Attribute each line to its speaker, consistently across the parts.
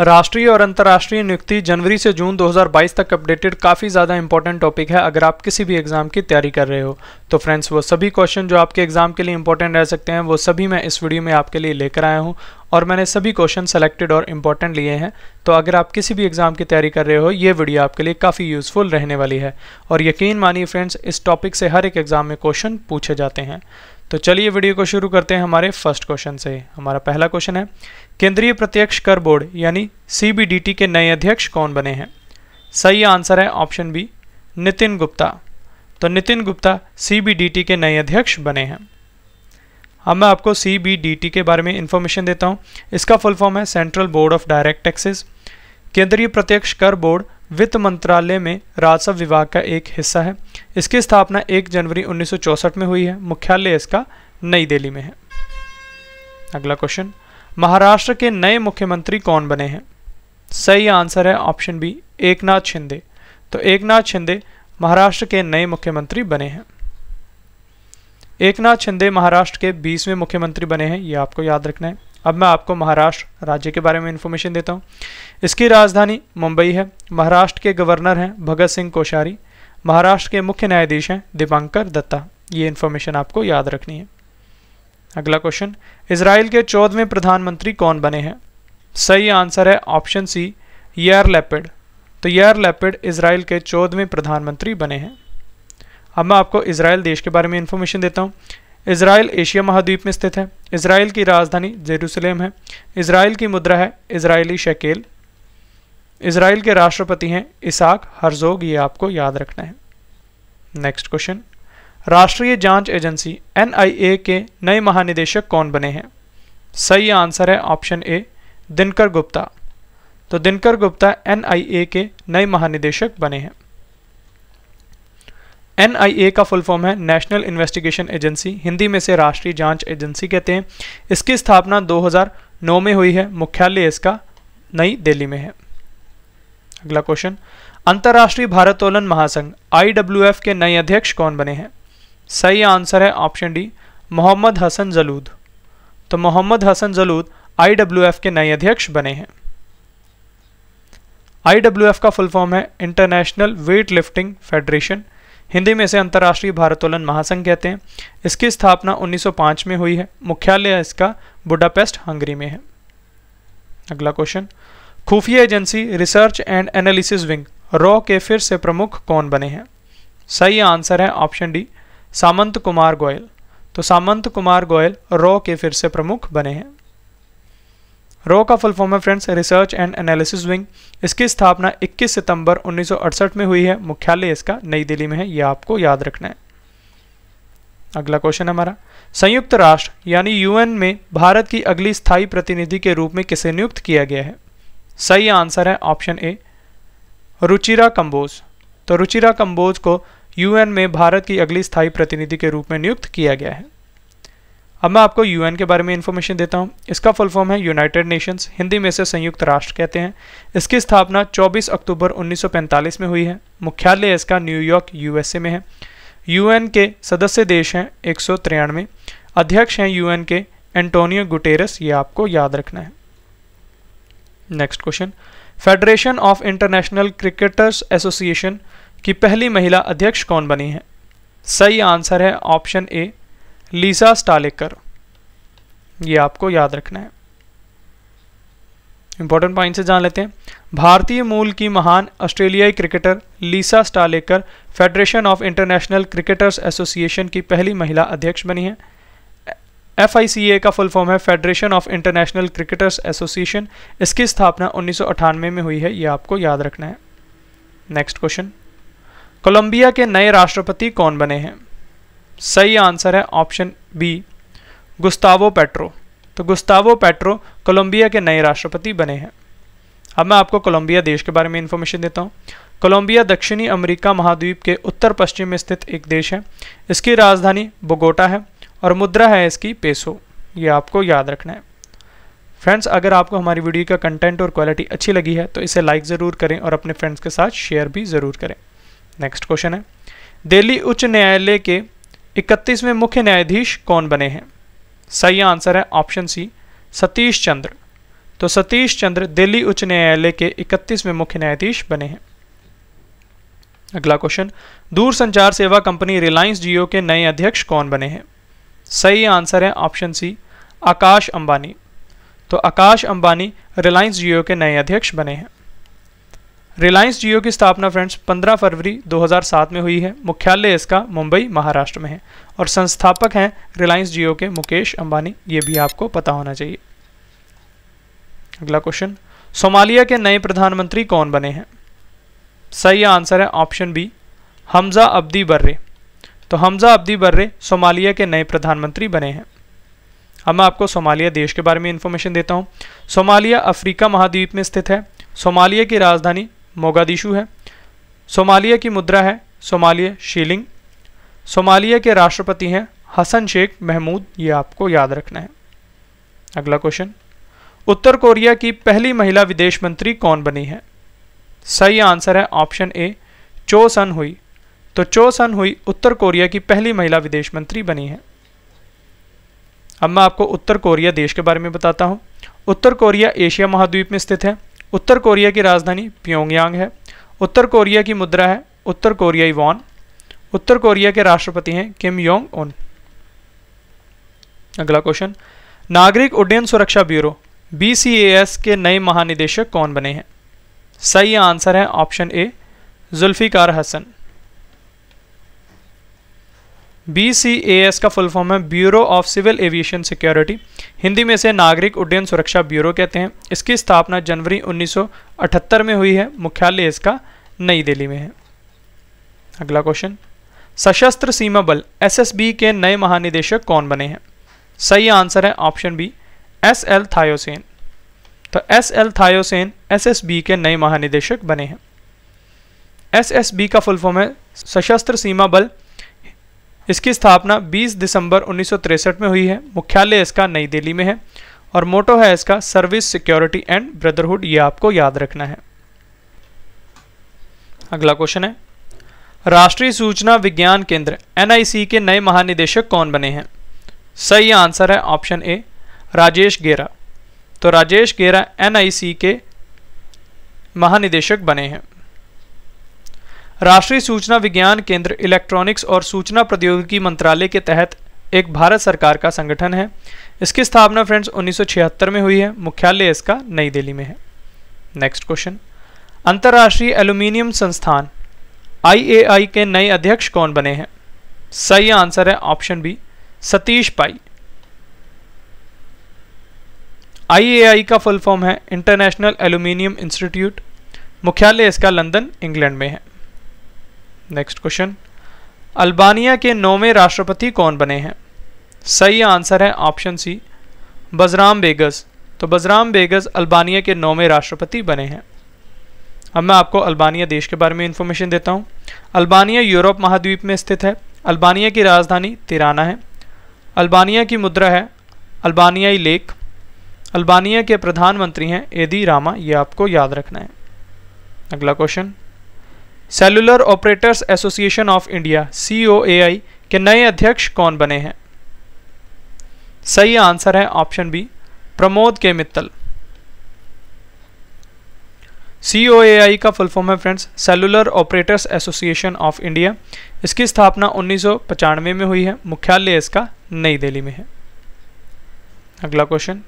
Speaker 1: राष्ट्रीय और अंतर्राष्ट्रीय नियुक्ति जनवरी से जून 2022 तक अपडेटेड काफ़ी ज़्यादा इंपॉर्टेंट टॉपिक है अगर आप किसी भी एग्ज़ाम की तैयारी कर रहे हो तो फ्रेंड्स वो सभी क्वेश्चन जो आपके एग्ज़ाम के लिए इंपॉर्टेंट रह सकते हैं वो सभी मैं इस वीडियो में आपके लिए लेकर आया हूँ और मैंने सभी क्वेश्चन सेलेक्टेड और इम्पॉर्टेंट लिए हैं तो अगर आप किसी भी एग्ज़ाम की तैयारी कर रहे हो ये वीडियो आपके लिए काफ़ी यूज़फुल रहने वाली है और यकीन मानिए फ्रेंड्स इस टॉपिक से हर एक एग्ज़ाम में क्वेश्चन पूछे जाते हैं तो चलिए वीडियो को शुरू करते हैं हमारे फर्स्ट क्वेश्चन से हमारा पहला क्वेश्चन है केंद्रीय प्रत्यक्ष कर बोर्ड यानी सी के नए अध्यक्ष कौन बने हैं सही आंसर है ऑप्शन बी नितिन गुप्ता तो नितिन गुप्ता सी के नए अध्यक्ष बने हैं अब मैं आपको सी के बारे में इंफॉर्मेशन देता हूँ इसका फुल फॉर्म है central board of direct taxes केंद्रीय प्रत्यक्ष कर बोर्ड वित्त मंत्रालय में राजस्व विभाग का एक हिस्सा है इसकी स्थापना 1 जनवरी 1964 में हुई है मुख्यालय इसका नई दिल्ली में है अगला क्वेश्चन महाराष्ट्र के नए मुख्यमंत्री कौन बने हैं सही आंसर है ऑप्शन बी एकनाथ शिंदे तो एकनाथ शिंदे महाराष्ट्र के नए मुख्यमंत्री बने हैं एकनाथ शिंदे महाराष्ट्र के बीसवें मुख्यमंत्री बने हैं ये आपको याद रखना है अब मैं आपको महाराष्ट्र राज्य के बारे में इन्फॉर्मेशन देता हूँ इसकी राजधानी मुंबई है महाराष्ट्र के गवर्नर हैं भगत सिंह कोश्यारी महाराष्ट्र के मुख्य न्यायाधीश हैं दीपांकर दत्ता ये इन्फॉर्मेशन आपको याद रखनी है अगला क्वेश्चन इसराइल के चौदहवें प्रधानमंत्री कौन बने हैं सही आंसर है ऑप्शन सी यार लेपिड तो यार लेपिड इसराइल के चौदहवें प्रधानमंत्री बने हैं अब मैं आपको इसराइल देश के बारे में इन्फॉर्मेशन देता हूँ इसराइल एशिया महाद्वीप में स्थित है इसराइल की राजधानी जेरूसलेम है इसराइल की मुद्रा है इसराइली शकेल इसराइल के राष्ट्रपति हैं इसाक हरजोग ये आपको याद रखना है नेक्स्ट क्वेश्चन राष्ट्रीय जांच एजेंसी एनआईए के नए महानिदेशक कौन बने हैं सही आंसर है ऑप्शन ए दिनकर गुप्ता तो दिनकर गुप्ता एनआईए के नए महानिदेशक बने हैं एनआईए का फुल फॉर्म है नेशनल इन्वेस्टिगेशन एजेंसी हिंदी में से राष्ट्रीय जांच एजेंसी कहते हैं इसकी स्थापना 2009 में हुई है मुख्यालय इसका नई दिल्ली में है अगला क्वेश्चन अंतर्राष्ट्रीय भारतोलन महासंघ आईडब्ल्यूएफ के नए अध्यक्ष कौन बने हैं सही आंसर है ऑप्शन डी मोहम्मद हसन जलूद तो मोहम्मद हसन जलूद आईडब्ल्यूएफ के नए अध्यक्ष बने हैं आईडब्ल्यूएफ का फुल फॉर्म है international weight lifting federation Hindi में इसे अंतर्राष्ट्रीय भारतोलन महासंघ कहते हैं इसकी स्थापना 1905 में हुई है मुख्यालय इसका बुडापेस्ट हंगरी में है अगला क्वेश्चन खुफिया agency research and analysis wing रॉ के फिर से प्रमुख कौन बने हैं सही आंसर है ऑप्शन डी सामंत कुमार गोयल तो सामंत कुमार गोयल रो के फिर से प्रमुख बने हैं रो का फुल फॉर्म है friends research and analysis wing इसकी स्थापना 21 सितंबर 1968 में हुई है मुख्यालय इसका नई दिल्ली में है यह आपको याद रखना है अगला क्वेश्चन हमारा संयुक्त राष्ट्र यानी यूएन में भारत की अगली स्थायी प्रतिनिधि के रूप में किसे नियुक्त किया गया है सही आंसर है ऑप्शन ए रुचिरा कंबोज तो रुचिरा कंबोज को यूएन में भारत की अगली स्थायी प्रतिनिधि के रूप में नियुक्त किया गया है अब मैं आपको यूएन के बारे में इन्फॉर्मेशन देता हूँ इसका फुल फॉर्म है यूनाइटेड नेशंस हिंदी में से संयुक्त राष्ट्र कहते हैं इसकी स्थापना 24 अक्टूबर 1945 में हुई है मुख्यालय इसका न्यूयॉर्क यूएसए में है यूएन के सदस्य देश हैं एक सौ अध्यक्ष हैं यूएन के एंटोनियो गुटेरस ये आपको याद रखना है next question federation of international cricketers association कि पहली महिला अध्यक्ष कौन बनी है सही आंसर है ऑप्शन ए लीसा स्टालेकर ये आपको याद रखना है इंपॉर्टेंट पॉइंट से जान लेते हैं भारतीय मूल की महान ऑस्ट्रेलियाई cricketer Lisa Sthalekar federation of international cricketers association की पहली महिला अध्यक्ष बनी है एफ का फुल फॉर्म है federation of international cricketers association इसकी स्थापना उन्नीस में हुई है ये आपको याद रखना है नेक्स्ट क्वेश्चन कोलंबिया के नए राष्ट्रपति कौन बने हैं सही आंसर है ऑप्शन बी गुस्तावो पेट्रो तो गुस्तावो पेट्रो कोलंबिया के नए राष्ट्रपति बने हैं अब मैं आपको कोलंबिया देश के बारे में इन्फॉर्मेशन देता हूँ कोलंबिया दक्षिणी अमेरिका महाद्वीप के उत्तर पश्चिम में स्थित एक देश है इसकी राजधानी बोगोटा है और मुद्रा है इसकी पेसो ये आपको याद रखना है फ्रेंड्स अगर आपको हमारी वीडियो का कंटेंट और क्वालिटी अच्छी लगी है तो इसे लाइक ज़रूर करें और अपने फ्रेंड्स के साथ शेयर भी ज़रूर करें नेक्स्ट क्वेश्चन है दिल्ली उच्च न्यायालय के इकतीसवें मुख्य न्यायाधीश कौन बने हैं सही आंसर है ऑप्शन सी सतीश चंद्र तो सतीश चंद्र दिल्ली उच्च न्यायालय के इकतीसवें मुख्य न्यायाधीश बने हैं अगला क्वेश्चन दूर संचार सेवा कंपनी रिलायंस जियो के नए अध्यक्ष कौन बने हैं सही आंसर है ऑप्शन सी आकाश अंबानी तो आकाश अंबानी रिलायंस जियो के नए अध्यक्ष बने हैं रिलायंस जियो की स्थापना फ्रेंड्स 15 फरवरी 2007 में हुई है मुख्यालय इसका मुंबई महाराष्ट्र में है और संस्थापक हैं रिलायंस जियो के मुकेश अंबानी ये भी आपको पता होना चाहिए अगला क्वेश्चन सोमालिया के नए प्रधानमंत्री कौन बने हैं सही आंसर है option B Hamza Abdi Barre तो हमजा अब्दी बर्रे सोमालिया के नए प्रधानमंत्री बने हैं अब मैं आपको सोमालिया देश के बारे में इन्फॉर्मेशन देता हूँ सोमालिया अफ्रीका महाद्वीप में स्थित है सोमालिया की राजधानी मोगादिशु है सोमालिया की मुद्रा है सोमालिया शीलिंग सोमालिया के राष्ट्रपति हैं हसन शेख महमूद ये आपको याद रखना है अगला क्वेश्चन उत्तर कोरिया की पहली महिला विदेश मंत्री कौन बनी है सही आंसर है ऑप्शन ए चो सन हुई तो चो सन हुई उत्तर कोरिया की पहली महिला विदेश मंत्री बनी है अब मैं आपको उत्तर कोरिया देश के बारे में बताता हूँ उत्तर कोरिया एशिया महाद्वीप में स्थित है उत्तर कोरिया की राजधानी प्योंगयांग है उत्तर कोरिया की मुद्रा है उत्तर कोरियाई वॉन उत्तर कोरिया के राष्ट्रपति हैं किम योंग उन अगला क्वेश्चन नागरिक उड्डयन सुरक्षा ब्यूरो बी के नए महानिदेशक कौन बने हैं सही आंसर है option A Zulfiqar Hasan B C A S का फुल फॉर्म है bureau of civil aviation security Hindi में इसे नागरिक उड्डयन सुरक्षा ब्यूरो कहते हैं इसकी स्थापना जनवरी 1978 में हुई है मुख्यालय इसका नई दिल्ली में है अगला क्वेश्चन सशस्त्र सीमा बल एसएसबी के नए महानिदेशक कौन बने हैं सही आंसर है option B S L Thaosen तो एस एल थायोसेन बी के नए महानिदेशक बने हैं बी का फुल फॉर्म है सशस्त्र सीमा बल इसकी स्थापना 20 दिसंबर उन्नीस में हुई है मुख्यालय इसका नई दिल्ली में है और मोटो है इसका सर्विस सिक्योरिटी एंड ब्रदरहुड ये आपको याद रखना है अगला क्वेश्चन है राष्ट्रीय सूचना विज्ञान केंद्र एन के नए महानिदेशक कौन बने हैं सही आंसर है ऑप्शन ए राजेश गेरा तो राजेश गेरा एन के महानिदेशक बने हैं राष्ट्रीय सूचना विज्ञान केंद्र इलेक्ट्रॉनिक्स और सूचना प्रौद्योगिकी मंत्रालय के तहत एक भारत सरकार का संगठन है इसकी स्थापना फ्रेंड्स 1976 में हुई है मुख्यालय इसका नई दिल्ली में है नेक्स्ट क्वेश्चन अंतर्राष्ट्रीय एल्यूमिनियम संस्थान आईएआई के नए अध्यक्ष कौन बने हैं सही आंसर है option B Satish Pai IAI का फुल फॉर्म है इंटरनेशनल एल्यूमिनियम इंस्टीट्यूट मुख्यालय इसका लंदन इंग्लैंड में है नेक्स्ट क्वेश्चन अल्बानिया के नौवें राष्ट्रपति कौन बने हैं सही आंसर है ऑप्शन सी बजराम बेगस तो बजराम बेगस अल्बानिया के नौवें राष्ट्रपति बने हैं अब मैं आपको अल्बानिया देश के बारे में इंफॉर्मेशन देता हूँ अल्बानिया यूरोप महाद्वीप में स्थित है अल्बानिया की राजधानी तिराना है अल्बानिया की मुद्रा है अल्बानियाई लेक अल्बानिया के प्रधानमंत्री हैं एदी रामा ये आपको याद रखना है अगला question cellular operators association of India C के नए अध्यक्ष कौन बने हैं सही आंसर है ऑप्शन बी प्रमोद के मित्तल सी का फुल फॉर्म है friends cellular operators association of India इसकी स्थापना उन्नीस में हुई है मुख्यालय इसका नई दिल्ली में है अगला क्वेश्चन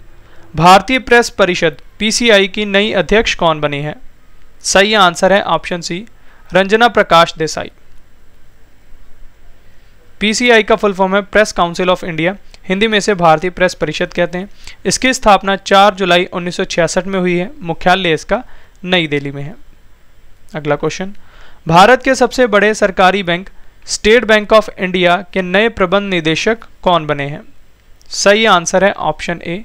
Speaker 1: भारतीय प्रेस परिषद पीसीआई की नई अध्यक्ष कौन बनी है सही आंसर है option C Ranjana Prakash Desai PCI का फुल फॉर्म है press council of India Hindi में इसे भारतीय प्रेस परिषद कहते हैं इसकी स्थापना 4 जुलाई 1966 में हुई है मुख्यालय इसका नई दिल्ली में है अगला क्वेश्चन भारत के सबसे बड़े सरकारी bank state bank of India के नए प्रबंध निदेशक कौन बने हैं सही आंसर है ऑप्शन ए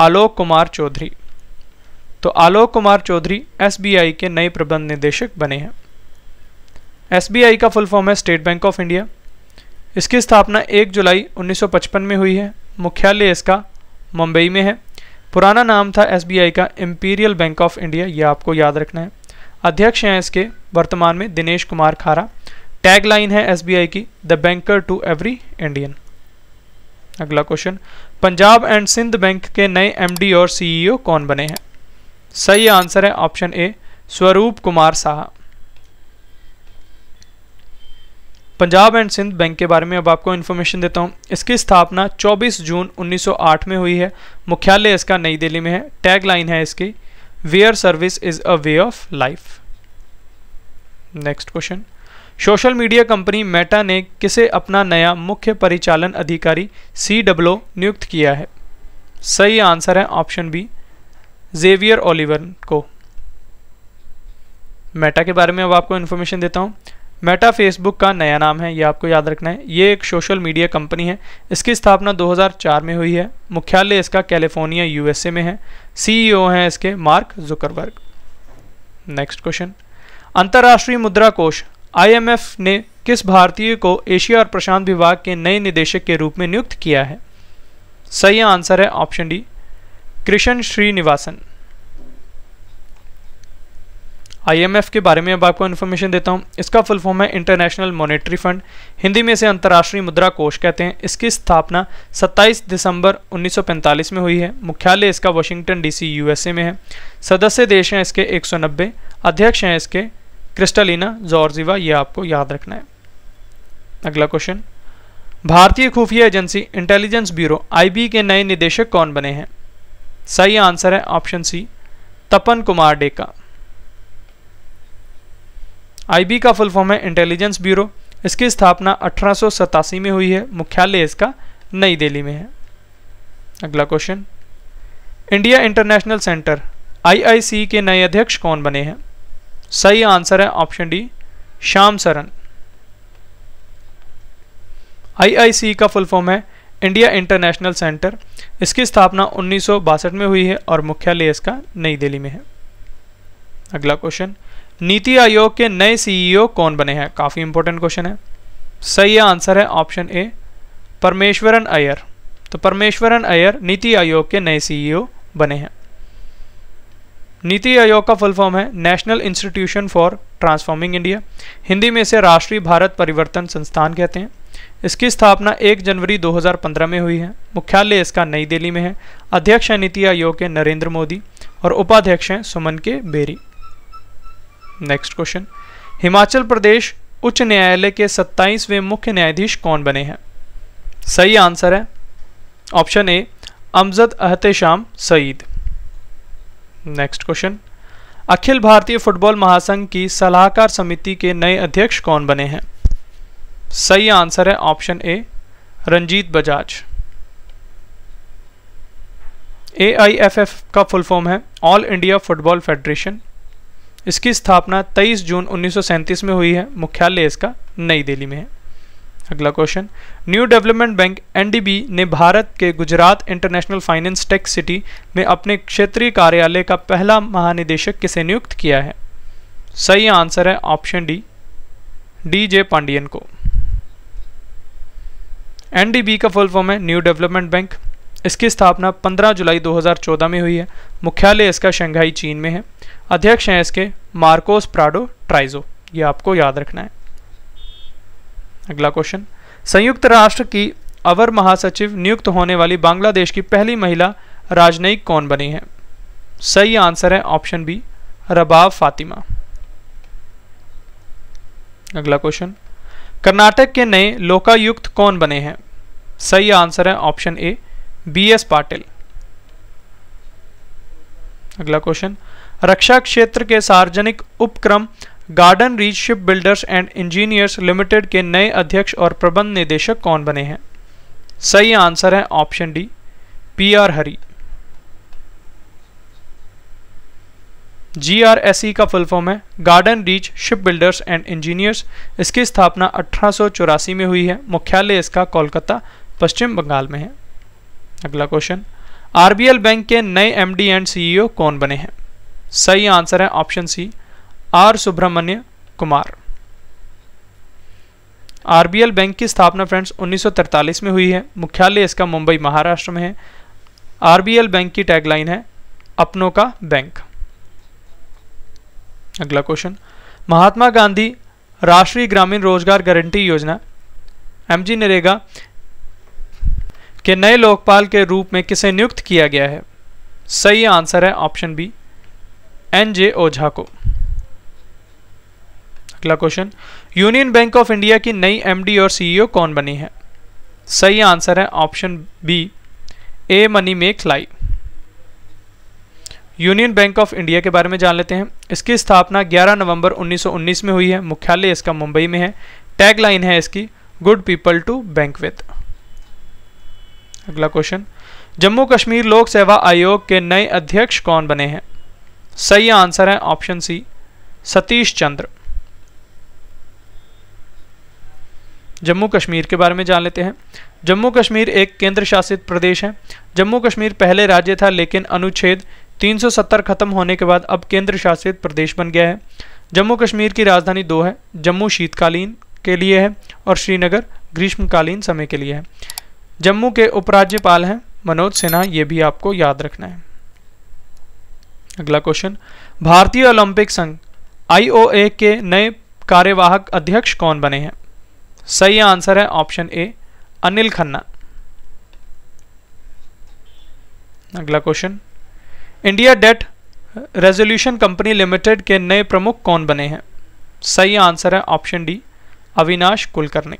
Speaker 1: आलोक कुमार चौधरी तो आलोक कुमार चौधरी एसबीआई के नए प्रबंध निदेशक बने हैं एस का फुल फॉर्म है स्टेट बैंक ऑफ इंडिया इसकी स्थापना 1 जुलाई 1955 में हुई है मुख्यालय इसका मुंबई में है पुराना नाम था एस का इम्पीरियल बैंक ऑफ इंडिया ये आपको याद रखना है अध्यक्ष हैं इसके वर्तमान में दिनेश कुमार खारा टैग लाइन है एस की the banker to every Indian अगला question Punjab and Sindh bank के नए एम और सीईओ कौन बने हैं सही आंसर है ऑप्शन ए स्वरूप कुमार साहा पंजाब एंड सिंध बैंक के बारे में अब आपको इन्फॉर्मेशन देता हूँ इसकी स्थापना 24 जून 1908 में हुई है मुख्यालय इसका नई दिल्ली में है टैग लाइन है इसकी where service is a way of life next question social media company Meta ने किसे अपना नया मुख्य परिचालन अधिकारी सी डब्लो नियुक्त किया है सही आंसर है ऑप्शन बी जेवियर ओलिवर को मेटा के बारे में अब आपको इन्फॉर्मेशन देता हूँ मेटा फेसबुक का नया नाम है ये आपको याद रखना है ये एक सोशल मीडिया कंपनी है इसकी स्थापना 2004 में हुई है मुख्यालय इसका कैलिफोर्निया यूएसए में है सीईओ e हैं इसके मार्क जुकरबर्ग नेक्स्ट क्वेश्चन अंतर्राष्ट्रीय मुद्रा कोष आईएमएफ ने किस भारतीय को एशिया और प्रशांत विभाग के नए निदेशक के रूप में नियुक्त किया है सही आंसर है option D Krishna Srinivasan IMF के बारे में अब आपको इन्फॉर्मेशन देता हूँ इसका फुल फॉर्म है इंटरनेशनल मॉनेटरी फंड हिंदी में इसे अंतर्राष्ट्रीय मुद्रा कोष कहते हैं इसकी स्थापना 27 दिसंबर 1945 में हुई है मुख्यालय इसका वाशिंगटन डीसी यूएसए में है सदस्य देश हैं इसके 190 अध्यक्ष हैं इसके क्रिस्टलिना जॉर्जिवा ये आपको याद रखना है अगला क्वेश्चन भारतीय खुफिया एजेंसी इंटेलिजेंस ब्यूरो आई के नए निदेशक कौन बने हैं सही आंसर है option C Tapan Kumar Deka IB का फुल फॉर्म है इंटेलिजेंस ब्यूरो इसकी स्थापना अठारह में हुई है मुख्यालय इसका नई दिल्ली में है अगला question India international centre IIC के नए अध्यक्ष कौन बने हैं सही आंसर है option D Shyam Saran IIC का फुल फॉर्म है इंडिया इंटरनेशनल सेंटर इसकी स्थापना उन्नीस में हुई है और मुख्यालय इसका नई दिल्ली में है अगला क्वेश्चन नीति आयोग के नए सीईओ e कौन बने हैं काफ़ी इंपॉर्टेंट क्वेश्चन है सही आंसर है ऑप्शन ए परमेश्वरन अयर तो परमेश्वरन अयर नीति आयोग के नए सीईओ e बने हैं नीति आयोग का फुल फॉर्म है national institution for transforming India Hindi में इसे राष्ट्रीय भारत परिवर्तन संस्थान कहते हैं इसकी स्थापना 1 जनवरी 2015 में हुई है मुख्यालय इसका नई दिल्ली में है अध्यक्ष हैं नीति आयोग के नरेंद्र मोदी और उपाध्यक्ष हैं Suman K Bery next question Himachal Pradesh उच्च न्यायालय के 27वें मुख्य न्यायाधीश कौन बने हैं सही आंसर है option A Amjad Ahtesham Sayeed next question अखिल भारतीय फुटबॉल महासंघ की सलाहकार समिति के नए अध्यक्ष कौन बने हैं सही आंसर है option A Ranjit Bajaj A I F F का फुल फॉर्म है ऑल इंडिया फुटबॉल फेडरेशन इसकी स्थापना 23 जून उन्नीस में हुई है मुख्यालय इसका नई दिल्ली में है अगला question new development bank NDB ने भारत के Gujarat international finance tech city में अपने क्षेत्रीय कार्यालय का पहला महानिदेशक किसे नियुक्त किया है सही आंसर है option D D J Pandian को एनडीबी का फुल फॉर्म है न्यू डेवलपमेंट बैंक इसकी स्थापना 15 जुलाई 2014 में हुई है मुख्यालय इसका शंघाई चीन में है अध्यक्ष हैं इसके मार्कोस प्राडो ट्राइजो ये आपको याद रखना है अगला क्वेश्चन संयुक्त राष्ट्र की अवर महासचिव नियुक्त होने वाली बांग्लादेश की पहली महिला राजनयिक कौन बनी है सही आंसर है ऑप्शन बी रबाब फातिमा अगला क्वेश्चन कर्नाटक के नए लोकायुक्त कौन बने हैं सही आंसर है option A B S Patil अगला क्वेश्चन रक्षा क्षेत्र के सार्वजनिक उपक्रम garden reach ship builders and engineers limited के नए अध्यक्ष और प्रबंध निदेशक कौन बने हैं सही आंसर है option D P R Hari G R S E का फुल फॉर्म है garden reach ship builders and engineers इसकी स्थापना अठारह में हुई है मुख्यालय इसका कोलकाता पश्चिम बंगाल में है अगला क्वेश्चन आरबीएल बैंक के नए एमडी एंड सीईओ कौन बने हैं सही आंसर है option C R Subramanya Kumar RBL bank की स्थापना फ्रेंड्स 1943 में हुई है मुख्यालय इसका मुंबई महाराष्ट्र में है आरबीएल बैंक की टैगलाइन है अपनों का बैंक अगला क्वेश्चन महात्मा गांधी राष्ट्रीय ग्रामीण रोजगार गारंटी योजना एम जी नरेगा के नए लोकपाल के रूप में किसे नियुक्त किया गया है सही आंसर है option B N J Ojha को अगला question Union bank of India की नई एमडी और सीईओ कौन बनी है सही आंसर है option B A Manimekalai union bank of India के बारे में जान लेते हैं इसकी स्थापना 11 नवंबर 1919 में हुई है मुख्यालय इसका मुंबई में है टैगलाइन है इसकी good people to bank with अगला क्वेश्चन जम्मू कश्मीर लोक सेवा आयोग के नए अध्यक्ष कौन बने हैं सही आंसर है ऑप्शन सी सतीश चंद्र जम्मू कश्मीर के बारे में जान लेते हैं जम्मू कश्मीर एक केंद्र शासित प्रदेश है जम्मू कश्मीर पहले राज्य था लेकिन अनुच्छेद 370 खत्म होने के बाद अब केंद्र शासित प्रदेश बन गया है जम्मू कश्मीर की राजधानी दो है जम्मू शीतकालीन के लिए है और श्रीनगर ग्रीष्मकालीन समय के लिए है जम्मू के उपराज्यपाल हैं मनोज सिन्हा ये भी आपको याद रखना है अगला क्वेश्चन भारतीय ओलंपिक संघ आईओए के नए कार्यवाहक अध्यक्ष कौन बने हैं सही आंसर है ऑप्शन ए अनिल खन्ना अगला question India date resolution company limited के नए प्रमुख कौन बने हैं सही आंसर है ऑप्शन डी अविनाश कुलकर्णी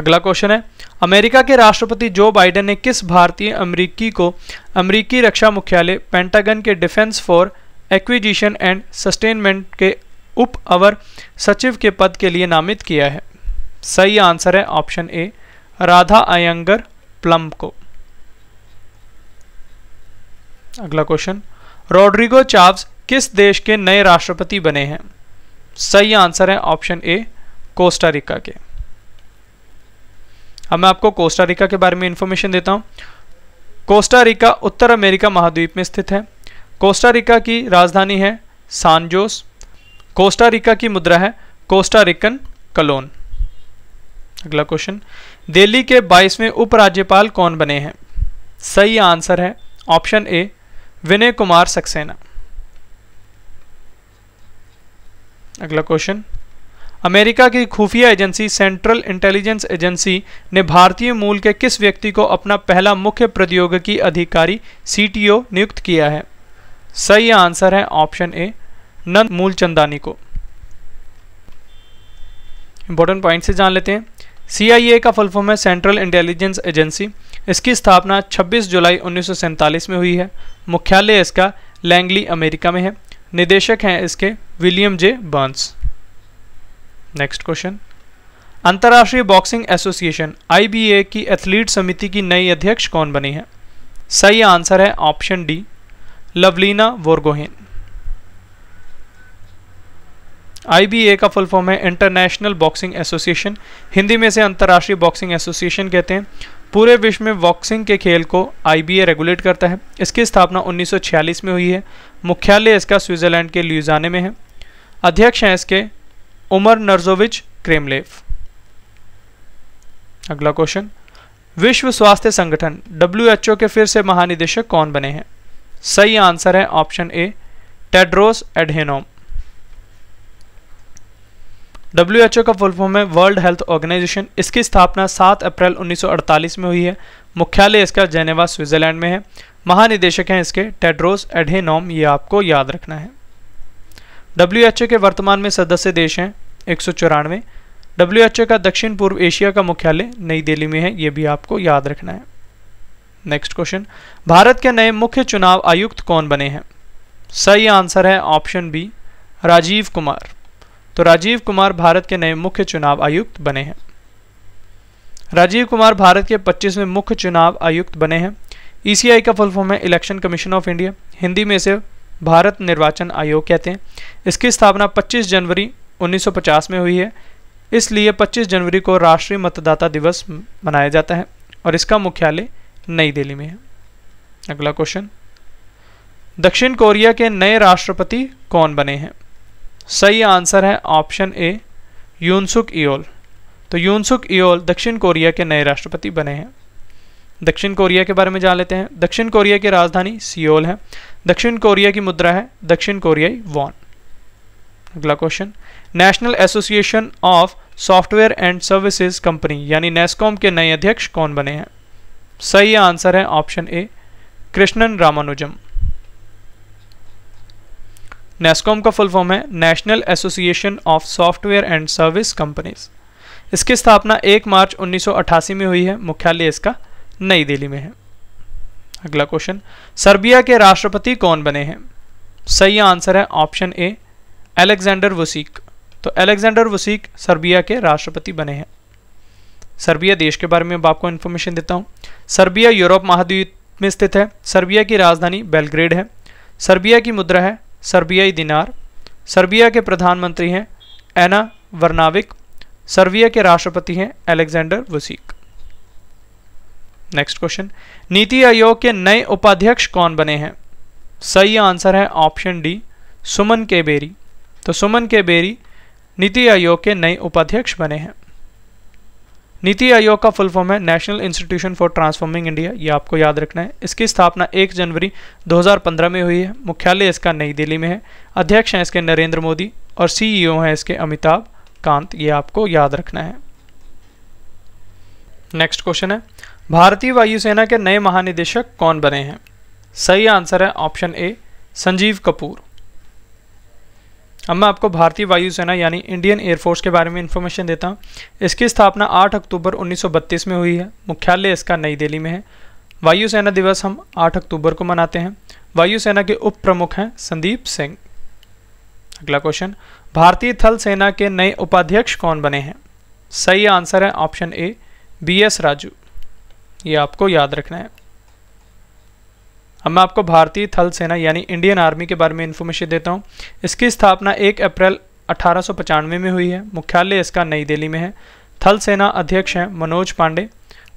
Speaker 1: अगला क्वेश्चन है अमेरिका के राष्ट्रपति जो बाइडेन ने किस भारतीय अमेरिकी को अमेरिकी रक्षा मुख्यालय पेंटागन के defence for acquisition and sustainment के उप अवर सचिव के पद के लिए नामित किया है सही आंसर है option A Radha Iyengar Plum को अगला क्वेश्चन रोड्रिगो चाव्स किस देश के नए राष्ट्रपति बने हैं सही आंसर है ऑप्शन ए कोस्टा रिका के अब मैं आपको कोस्टारिका के बारे में इन्फॉर्मेशन देता हूँ कोस्टारिका उत्तर अमेरिका महाद्वीप में स्थित है कोस्टारिका की राजधानी है सानजोस कोस्टारिका की मुद्रा है कोस्टारिकन कलोन अगला क्वेश्चन दिल्ली के 22वें उपराज्यपाल कौन बने हैं सही आंसर है ऑप्शन ए विनय कुमार सक्सेना अगला क्वेश्चन अमेरिका की खुफिया एजेंसी सेंट्रल इंटेलिजेंस एजेंसी ने भारतीय मूल के किस व्यक्ति को अपना पहला मुख्य प्रौद्योगिकी अधिकारी सी नियुक्त किया है सही आंसर है ऑप्शन ए नंद मूलचंदानी को इंपॉर्टेंट पॉइंट से जान लेते हैं सीआईए का फुल फॉर्म है सेंट्रल इंटेलिजेंस एजेंसी इसकी स्थापना 26 जुलाई उन्नीस में हुई है मुख्यालय इसका लैंगली अमेरिका में है निदेशक हैं इसके William J Burns next question अंतर्राष्ट्रीय बॉक्सिंग एसोसिएशन आईबीए की एथलीट समिति की नई अध्यक्ष कौन बनी है सही आंसर है option D Lovlina Borgohain IBA का फुल फॉर्म है इंटरनेशनल बॉक्सिंग एसोसिएशन हिंदी में से अंतर्राष्ट्रीय बॉक्सिंग एसोसिएशन कहते हैं पूरे विश्व में बॉक्सिंग के खेल को आईबीए रेगुलेट करता है इसकी स्थापना 1946 में हुई है मुख्यालय इसका स्विट्जरलैंड के ल्यूजाने में है अध्यक्ष हैं इसके उमर नर्जोविच क्रेमलेव अगला क्वेश्चन विश्व स्वास्थ्य संगठन डब्ल्यू के फिर से महानिदेशक कौन बने हैं सही आंसर है option A Tedros Adhanom W का फुल फॉर्म है वर्ल्ड हेल्थ ऑर्गेनाइजेशन इसकी स्थापना 7 अप्रैल 1948 में हुई है मुख्यालय इसका जेनेवा स्विट्जरलैंड में है महानिदेशक हैं इसके टेड्रोस एडहेनोम ये आपको याद रखना है डब्ल्यू के वर्तमान में सदस्य देश हैं एक सौ चौरानवे डब्ल्यू का दक्षिण पूर्व एशिया का मुख्यालय नई दिल्ली में है ये भी आपको याद रखना है नेक्स्ट क्वेश्चन भारत के नए मुख्य चुनाव आयुक्त कौन बने हैं सही आंसर है ऑप्शन बी राजीव कुमार तो राजीव कुमार भारत के नए मुख्य चुनाव आयुक्त बने हैं राजीव कुमार भारत के 25वें मुख्य चुनाव आयुक्त बने हैं ईसीआई e का फुल फॉर्म है election commission of India Hindi में इसे भारत निर्वाचन आयोग कहते हैं इसकी स्थापना 25 जनवरी 1950 में हुई है इसलिए 25 जनवरी को राष्ट्रीय मतदाता दिवस मनाया जाता है और इसका मुख्यालय नई दिल्ली में है अगला क्वेश्चन दक्षिण कोरिया के नए राष्ट्रपति कौन बने हैं सही आंसर है ऑप्शन ए यूनसुक इोल तो यूनसुक इोल दक्षिण कोरिया के नए राष्ट्रपति बने हैं दक्षिण कोरिया के बारे में जान लेते हैं दक्षिण कोरिया की राजधानी सियोल है दक्षिण कोरिया की मुद्रा है दक्षिण कोरियाई वॉन अगला question national association of software and services company यानी नेस्कॉम के नए अध्यक्ष कौन बने हैं सही आंसर है option A Krishnan Ramanujam NASSCOM का फुल फॉर्म है national association of software and service companies इसकी स्थापना 1 मार्च 1988 में हुई है मुख्यालय इसका नई दिल्ली में है अगला क्वेश्चन सर्बिया के राष्ट्रपति कौन बने हैं सही आंसर है ऑप्शन ए एलेक्जेंडर वसीक तो एलेक्जेंडर वसीक सर्बिया के राष्ट्रपति बने हैं सर्बिया देश के बारे में अब आपको इन्फॉर्मेशन देता हूँ सर्बिया यूरोप महाद्वीप में स्थित है सर्बिया की राजधानी बेलग्रेड है सर्बिया की मुद्रा है सर्बियाई दिनार सर्बिया के प्रधानमंत्री हैं एना वर्नाविक सर्बिया के राष्ट्रपति हैं Alexander वसीक next question NITI Aayog के नए उपाध्यक्ष कौन बने हैं सही आंसर है ऑप्शन डी सुमन के बेरी तो सुमन के बेरी नीति आयोग के नए उपाध्यक्ष बने हैं नीति आयोग का फुल फॉर्म है national institution for transforming India ये आपको याद रखना है इसकी स्थापना 1 जनवरी 2015 में हुई है मुख्यालय इसका नई दिल्ली में है अध्यक्ष हैं इसके नरेंद्र मोदी और सीईओ e हैं इसके अमिताभ कांत ये आपको याद रखना है नेक्स्ट क्वेश्चन है भारतीय वायुसेना के नए महानिदेशक कौन बने हैं सही आंसर है ऑप्शन ए संजीव कपूर अब मैं आपको भारतीय वायुसेना यानी इंडियन एयरफोर्स के बारे में इन्फॉर्मेशन देता हूँ इसकी स्थापना 8 अक्टूबर 1932 में हुई है मुख्यालय इसका नई दिल्ली में है वायुसेना दिवस हम 8 अक्टूबर को मनाते हैं वायुसेना के उप प्रमुख हैं संदीप सिंह अगला क्वेश्चन भारतीय थल सेना के नए उपाध्यक्ष कौन बने हैं सही आंसर है option A B S Raju ये आपको याद रखना है अब मैं आपको भारतीय थल सेना यानी इंडियन आर्मी के बारे में इन्फॉर्मेशन देता हूँ इसकी स्थापना एक अप्रैल अठारह में हुई है मुख्यालय इसका नई दिल्ली में है थल सेना अध्यक्ष हैं मनोज पांडे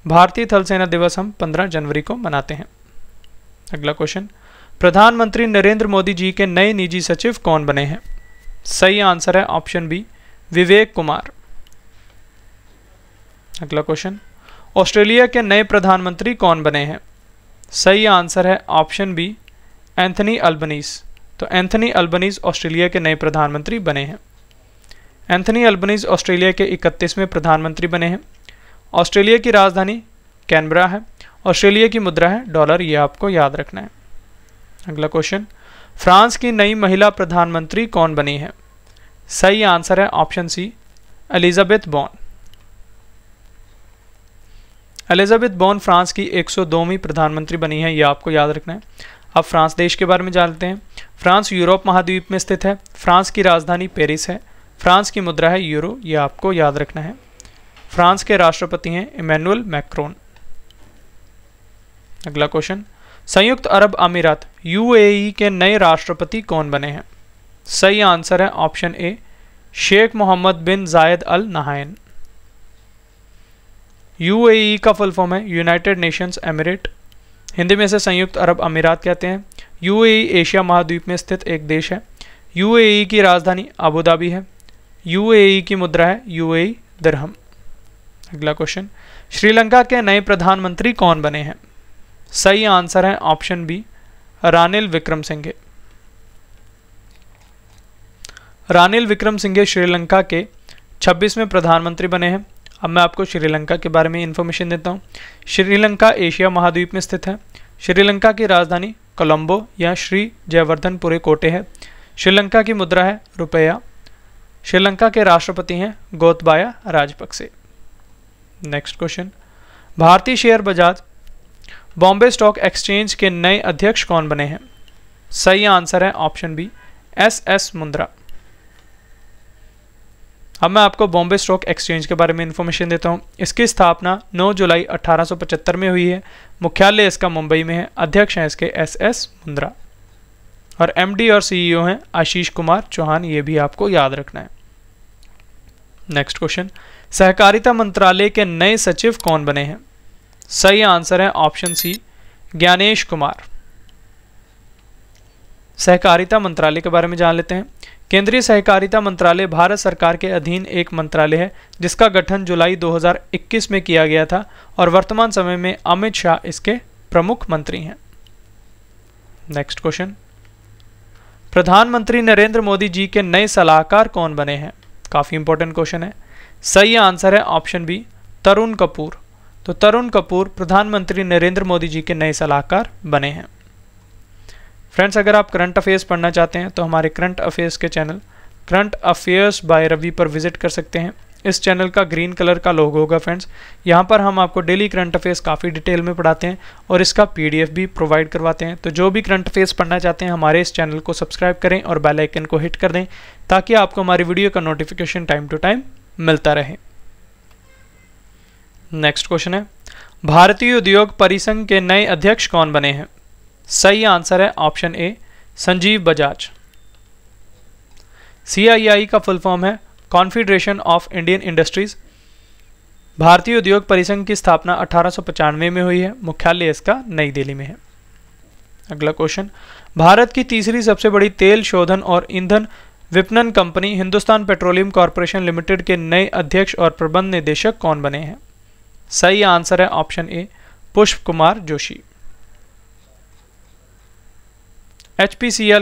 Speaker 1: भारतीय थल सेना दिवस हम 15 जनवरी को मनाते हैं अगला क्वेश्चन प्रधानमंत्री नरेंद्र मोदी जी के नए निजी सचिव कौन बने हैं सही आंसर है ऑप्शन बी विवेक कुमार अगला क्वेश्चन ऑस्ट्रेलिया के नए प्रधानमंत्री कौन बने हैं सही आंसर है ऑप्शन बी एंथनी अल्बनीस तो एंथनी अल्बनीस ऑस्ट्रेलिया के नए प्रधानमंत्री बने हैं एंथनी अल्बनीस ऑस्ट्रेलिया के इकतीसवें प्रधानमंत्री बने हैं ऑस्ट्रेलिया की राजधानी कैनबरा है ऑस्ट्रेलिया की मुद्रा है डॉलर ये आपको याद रखना है अगला क्वेश्चन फ्रांस की नई महिला प्रधानमंत्री कौन बनी है सही आंसर है option C Elizabeth Borne Elizabeth Borne France की 102वीं प्रधानमंत्री बनी है ये आपको याद रखना है अब फ्रांस देश के बारे में जानते हैं फ्रांस यूरोप महाद्वीप में स्थित है फ्रांस की राजधानी पेरिस है फ्रांस की मुद्रा है यूरो ये आपको याद रखना है फ्रांस के राष्ट्रपति हैं इमैनुअल मैक्रोन अगला क्वेश्चन संयुक्त अरब अमीरात यूएई के नए राष्ट्रपति कौन बने हैं सही आंसर है option A Sheikh Mohammed bin Zayed Al Nahyan U e का फुल फॉर्म है यूनाइटेड नेशंस एमिरेट हिंदी में इसे संयुक्त अरब अमीरात कहते हैं यू e एशिया महाद्वीप में स्थित एक देश है यू e की राजधानी अबूधाबी है यू की मुद्रा है यू दरहम अगला क्वेश्चन श्रीलंका के नए प्रधानमंत्री कौन बने हैं सही आंसर है option B Ranil Wickremesinghe Ranil Wickremesinghe Sri Lanka के 26वें प्रधानमंत्री बने हैं अब मैं आपको श्रीलंका के बारे में इन्फॉर्मेशन देता हूँ श्रीलंका एशिया महाद्वीप में स्थित है श्रीलंका की राजधानी कोलंबो या श्री जयवर्धनपुरे कोटे है श्रीलंका की मुद्रा है रुपया श्रीलंका के राष्ट्रपति हैं गोतबाया राजपक्से नेक्स्ट क्वेश्चन भारतीय शेयर बाजार बॉम्बे स्टॉक एक्सचेंज के नए अध्यक्ष कौन बने हैं सही आंसर है option B S S Mundra अब मैं आपको बॉम्बे स्टॉक एक्सचेंज के बारे में इन्फॉर्मेशन देता हूँ इसकी स्थापना 9 जुलाई 1875 में हुई है मुख्यालय इसका मुंबई में है अध्यक्ष हैं इसके एस एस मुंद्रा और एम और सीईओ e हैं आशीष कुमार चौहान ये भी आपको याद रखना है नेक्स्ट क्वेश्चन सहकारिता मंत्रालय के नए सचिव कौन बने हैं सही आंसर है ऑप्शन सी ज्ञानेश कुमार सहकारिता मंत्रालय के बारे में जान लेते हैं केंद्रीय सहकारिता मंत्रालय भारत सरकार के अधीन एक मंत्रालय है जिसका गठन जुलाई 2021 में किया गया था और वर्तमान समय में अमित शाह इसके प्रमुख मंत्री हैं नेक्स्ट क्वेश्चन प्रधानमंत्री नरेंद्र मोदी जी के नए सलाहकार कौन बने हैं काफ़ी इंपॉर्टेंट क्वेश्चन है सही आंसर है ऑप्शन बी तरुण कपूर तो तरुण कपूर प्रधानमंत्री नरेंद्र मोदी जी के नए सलाहकार बने हैं फ्रेंड्स अगर आप करंट अफेयर्स पढ़ना चाहते हैं तो हमारे करंट अफेयर्स के channel current affairs by Ravi पर विजिट कर सकते हैं इस चैनल का ग्रीन कलर का लोगो होगा फ्रेंड्स यहाँ पर हम आपको डेली करंट अफेयर्स काफ़ी डिटेल में पढ़ाते हैं और इसका पीडीएफ भी प्रोवाइड करवाते हैं तो जो भी करंट अफेयर्स पढ़ना चाहते हैं हमारे इस चैनल को सब्सक्राइब करें और बेल आइकन को हिट कर दें ताकि आपको हमारी वीडियो का नोटिफिकेशन टाइम टू टाइम मिलता रहे नेक्स्ट क्वेश्चन है भारतीय उद्योग परिसंघ के नए अध्यक्ष कौन बने हैं सही आंसर है option A Sanjiv Bajaj CII का फुल फॉर्म है कॉन्फेडरेशन ऑफ इंडियन इंडस्ट्रीज भारतीय उद्योग परिसंघ की स्थापना अठारह में हुई है मुख्यालय इसका नई दिल्ली में है अगला क्वेश्चन भारत की तीसरी सबसे बड़ी तेल शोधन और ईंधन विपणन company Hindustan petroleum corporation limited के नए अध्यक्ष और प्रबंध निदेशक कौन बने हैं सही आंसर है option A Pushp Kumar Joshi H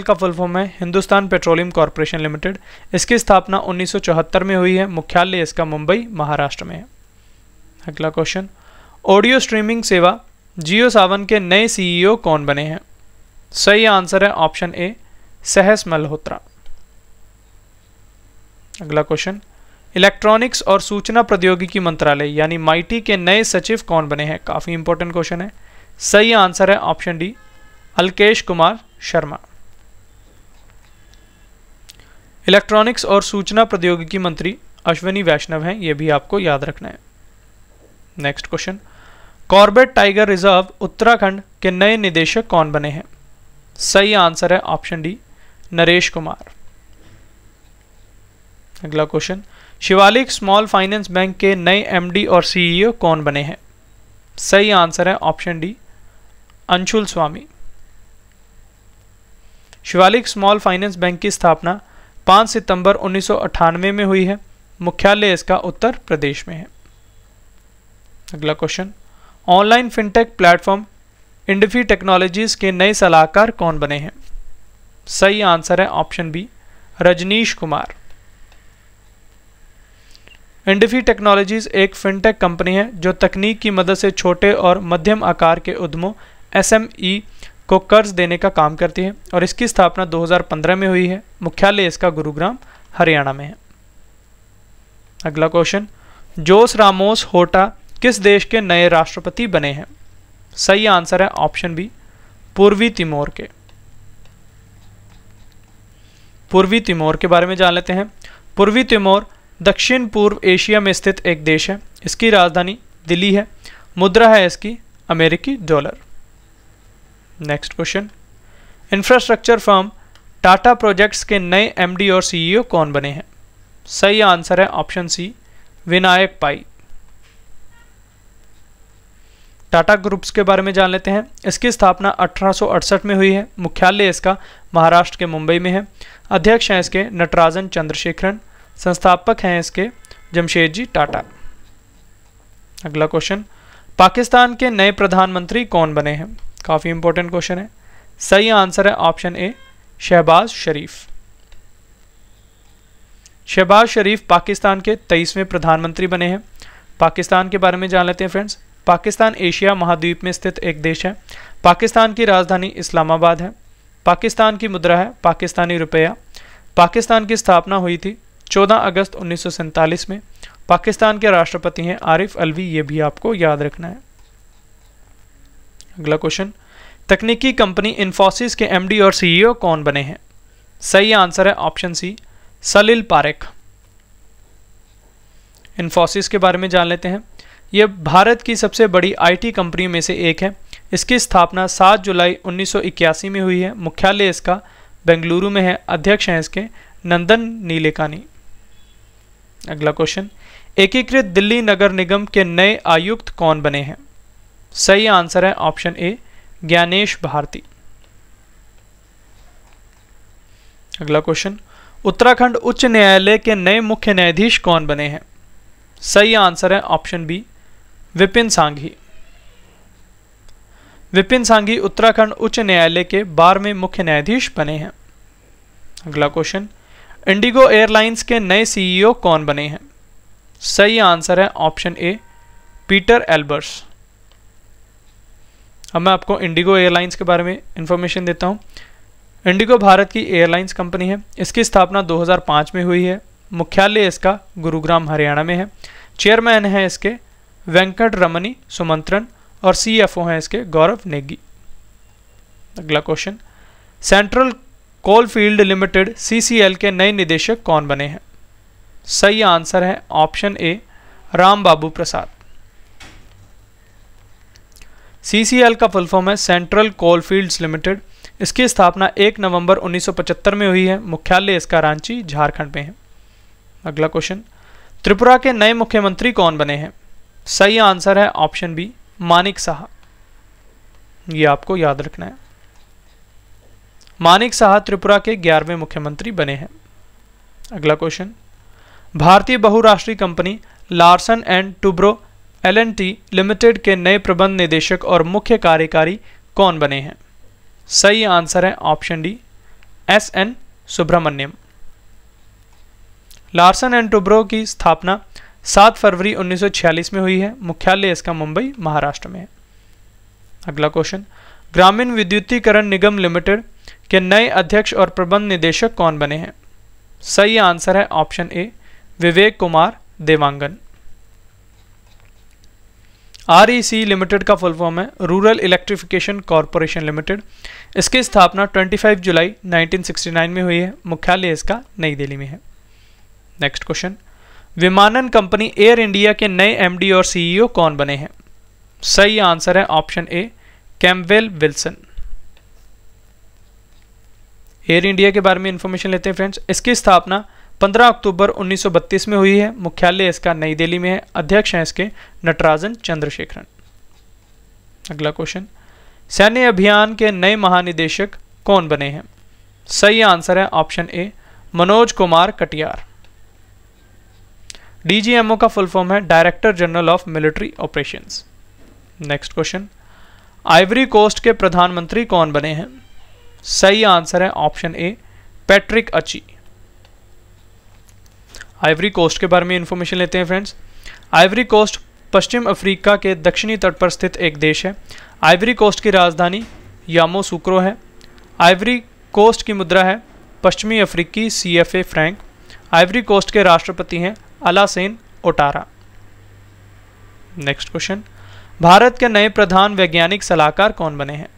Speaker 1: का फुल फॉर्म है हिंदुस्तान पेट्रोलियम कॉरपोरेशन लिमिटेड इसकी स्थापना 1974 में हुई है मुख्यालय इसका मुंबई महाराष्ट्र में है अगला क्वेश्चन ऑडियो स्ट्रीमिंग सेवा जियो सावन के नए सीईओ e कौन बने हैं सही आंसर है ऑप्शन ए सहस मल्होत्रा अगला क्वेश्चन इलेक्ट्रॉनिक्स और सूचना प्रौद्योगिकी मंत्रालय यानी माइटी के नए सचिव कौन बने हैं काफ़ी इंपॉर्टेंट क्वेश्चन है सही आंसर है option D Alkesh Kumar Sharma electronics और सूचना प्रौद्योगिकी मंत्री अश्विनी वैष्णव हैं यह भी आपको याद रखना है next question Corbett Tiger Reserve Uttarakhand के नए निदेशक कौन बने हैं सही आंसर है ऑप्शन डी नरेश कुमार अगला question Shivalik Small Finance Bank के नए एमडी और सीईओ e कौन बने हैं सही आंसर है option D Anshul Swami Shivalik Small Finance Bank की स्थापना 5 सितंबर उन्नीस में हुई है मुख्यालय इसका उत्तर प्रदेश में है अगला question online fintech platform Indifi Technologies के नए सलाहकार कौन बने हैं सही आंसर है option B Rajnish Kumar Indifi Technologies एक फिनटेक कंपनी है जो तकनीक की मदद से छोटे और मध्यम आकार के उद्यमों एसएमई को कर्ज देने का काम करती है और इसकी स्थापना 2015 में हुई है मुख्यालय इसका गुरुग्राम हरियाणा में है अगला क्वेश्चन जोस रामोस होटा किस देश के नए राष्ट्रपति बने हैं सही आंसर है ऑप्शन बी पूर्वी तिमोर के पूर्वी तिमोर के बारे में जान लेते हैं पूर्वी तिमोर दक्षिण पूर्व एशिया में स्थित एक देश है इसकी राजधानी दिल्ली है मुद्रा है इसकी अमेरिकी dollar next question infrastructure firm Tata Projects के नए एमडी और सीईओ e कौन बने हैं सही आंसर है option C Vinayak Pai Tata groups के बारे में जान लेते हैं इसकी स्थापना अठारह में हुई है मुख्यालय इसका महाराष्ट्र के मुंबई में है अध्यक्ष हैं इसके नटराजन चंद्रशेखरन संस्थापक हैं इसके जमशेद जी टाटा अगला क्वेश्चन पाकिस्तान के नए प्रधानमंत्री कौन बने हैं काफ़ी इंपॉर्टेंट क्वेश्चन है सही आंसर है ऑप्शन ए शहबाज शरीफ शहबाज शरीफ पाकिस्तान के तेईसवें प्रधानमंत्री बने हैं पाकिस्तान के बारे में जान लेते हैं फ्रेंड्स पाकिस्तान एशिया महाद्वीप में स्थित एक देश है पाकिस्तान की राजधानी इस्लामाबाद है पाकिस्तान की मुद्रा है पाकिस्तानी रुपया पाकिस्तान की स्थापना हुई थी 14 अगस्त उन्नीस में पाकिस्तान के राष्ट्रपति हैं आरिफ अलवी ये भी आपको याद रखना है अगला क्वेश्चन तकनीकी कंपनी इन्फोसिस के एमडी और सीईओ e कौन बने हैं सही आंसर है ऑप्शन सी सलील पारेख इन्फोसिस के बारे में जान लेते हैं यह भारत की सबसे बड़ी आईटी कंपनी में से एक है इसकी स्थापना 7 जुलाई 1981 में हुई है मुख्यालय इसका बेंगलुरु में है अध्यक्ष हैं इसके नंदन नीलेकानी अगला क्वेश्चन एकीकृत दिल्ली नगर निगम के नए आयुक्त कौन बने हैं सही आंसर है ऑप्शन ए ज्ञानेश भारती अगला क्वेश्चन उत्तराखंड उच्च न्यायालय के नए मुख्य न्यायाधीश कौन बने हैं सही आंसर है ऑप्शन बी विपिन सांघी विपिन सांघी उत्तराखंड उच्च न्यायालय के बारहवें मुख्य न्यायाधीश बने हैं अगला क्वेश्चन इंडिगो एयरलाइंस के नए सीईओ e कौन बने हैं सही आंसर है ऑप्शन ए पीटर एल्बर्स अब मैं आपको इंडिगो एयरलाइंस के बारे में इन्फॉर्मेशन देता हूँ इंडिगो भारत की एयरलाइंस कंपनी है इसकी स्थापना 2005 में हुई है मुख्यालय इसका गुरुग्राम हरियाणा में है चेयरमैन है इसके वेंकट रमनी सुमंत्रन और ओ हैं इसके गौरव नेगी अगला question Central Coalfield Limited L के नए निदेशक कौन बने हैं सही आंसर है option A Ram Babu Prasad CCL का फुल फॉर्म है सेंट्रल कोलफील्ड्स लिमिटेड इसकी स्थापना 1 नवंबर 1975 में हुई है मुख्यालय इसका रांची झारखंड में है अगला क्वेश्चन त्रिपुरा के नए मुख्यमंत्री कौन बने हैं सही आंसर है ऑप्शन बी मानिक शाह ये आपको याद रखना है मानिक साह त्रिपुरा के ग्यारहवें मुख्यमंत्री बने हैं अगला क्वेश्चन भारतीय बहुराष्ट्रीय company Larsen and Toubro L Limited के नए प्रबंध निदेशक और मुख्य कार्यकारी कौन बने हैं सही आंसर है option D S N Subrahmanyan Larsen and Toubro की स्थापना 7 फरवरी 1946 में हुई है मुख्यालय इसका मुंबई महाराष्ट्र में है अगला क्वेश्चन ग्रामीण विद्युतीकरण निगम लिमिटेड के नए अध्यक्ष और प्रबंध निदेशक कौन बने हैं सही आंसर है option A Vivek Kumar Dewangan R Limited e का फुल फॉर्म है रूरल इलेक्ट्रिफिकेशन कॉरपोरेशन लिमिटेड इसकी स्थापना 25 जुलाई 1969 में हुई है मुख्यालय इसका नई दिल्ली में है नेक्स्ट क्वेश्चन विमानन कंपनी एयर इंडिया के नए एमडी और सीईओ e कौन बने हैं सही आंसर है option A Campbell Wilson Air India के बारे में इंफॉर्मेशन लेते हैं फ्रेंड्स इसकी स्थापना 15 अक्टूबर 1932 में हुई है मुख्यालय इसका नई दिल्ली में है अध्यक्ष हैं इसके नटराजन चंद्रशेखरन अगला क्वेश्चन सैन्य अभियान के नए महानिदेशक कौन बने हैं सही आंसर है option A Manoj Kumar Katiyar DGMO का फुल फॉर्म है director general of military operations next question Ivory Coast के प्रधानमंत्री कौन बने हैं सही आंसर है option A Patrick Achi Ivory Coast के बारे में इन्फॉर्मेशन लेते हैं फ्रेंड्स आइवरी कोस्ट पश्चिम अफ्रीका के दक्षिणी तट पर स्थित एक देश है आइवरी कोस्ट की राजधानी यामो सुक्रो है आइवरी कोस्ट की मुद्रा है पश्चिमी अफ्रीकी C F A franc Ivory Coast के राष्ट्रपति हैं Alassane Ouattara next question Bharat के नए प्रधान वैज्ञानिक सलाहकार कौन बने हैं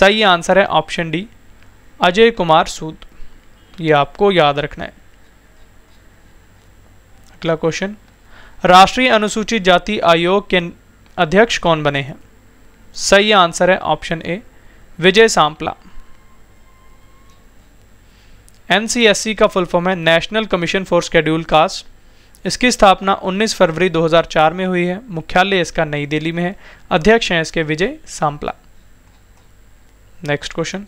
Speaker 1: सही आंसर है ऑप्शन डी अजय कुमार सूद ये आपको याद रखना है अगला क्वेश्चन राष्ट्रीय अनुसूचित जाति आयोग के अध्यक्ष कौन बने हैं सही आंसर है option A Vijay Sampla NCSC का फुल फॉर्म है national commission for scheduled caste इसकी स्थापना 19 फरवरी 2004 में हुई है मुख्यालय इसका नई दिल्ली में है अध्यक्ष हैं इसके विजय सांपला नेक्स्ट क्वेश्चन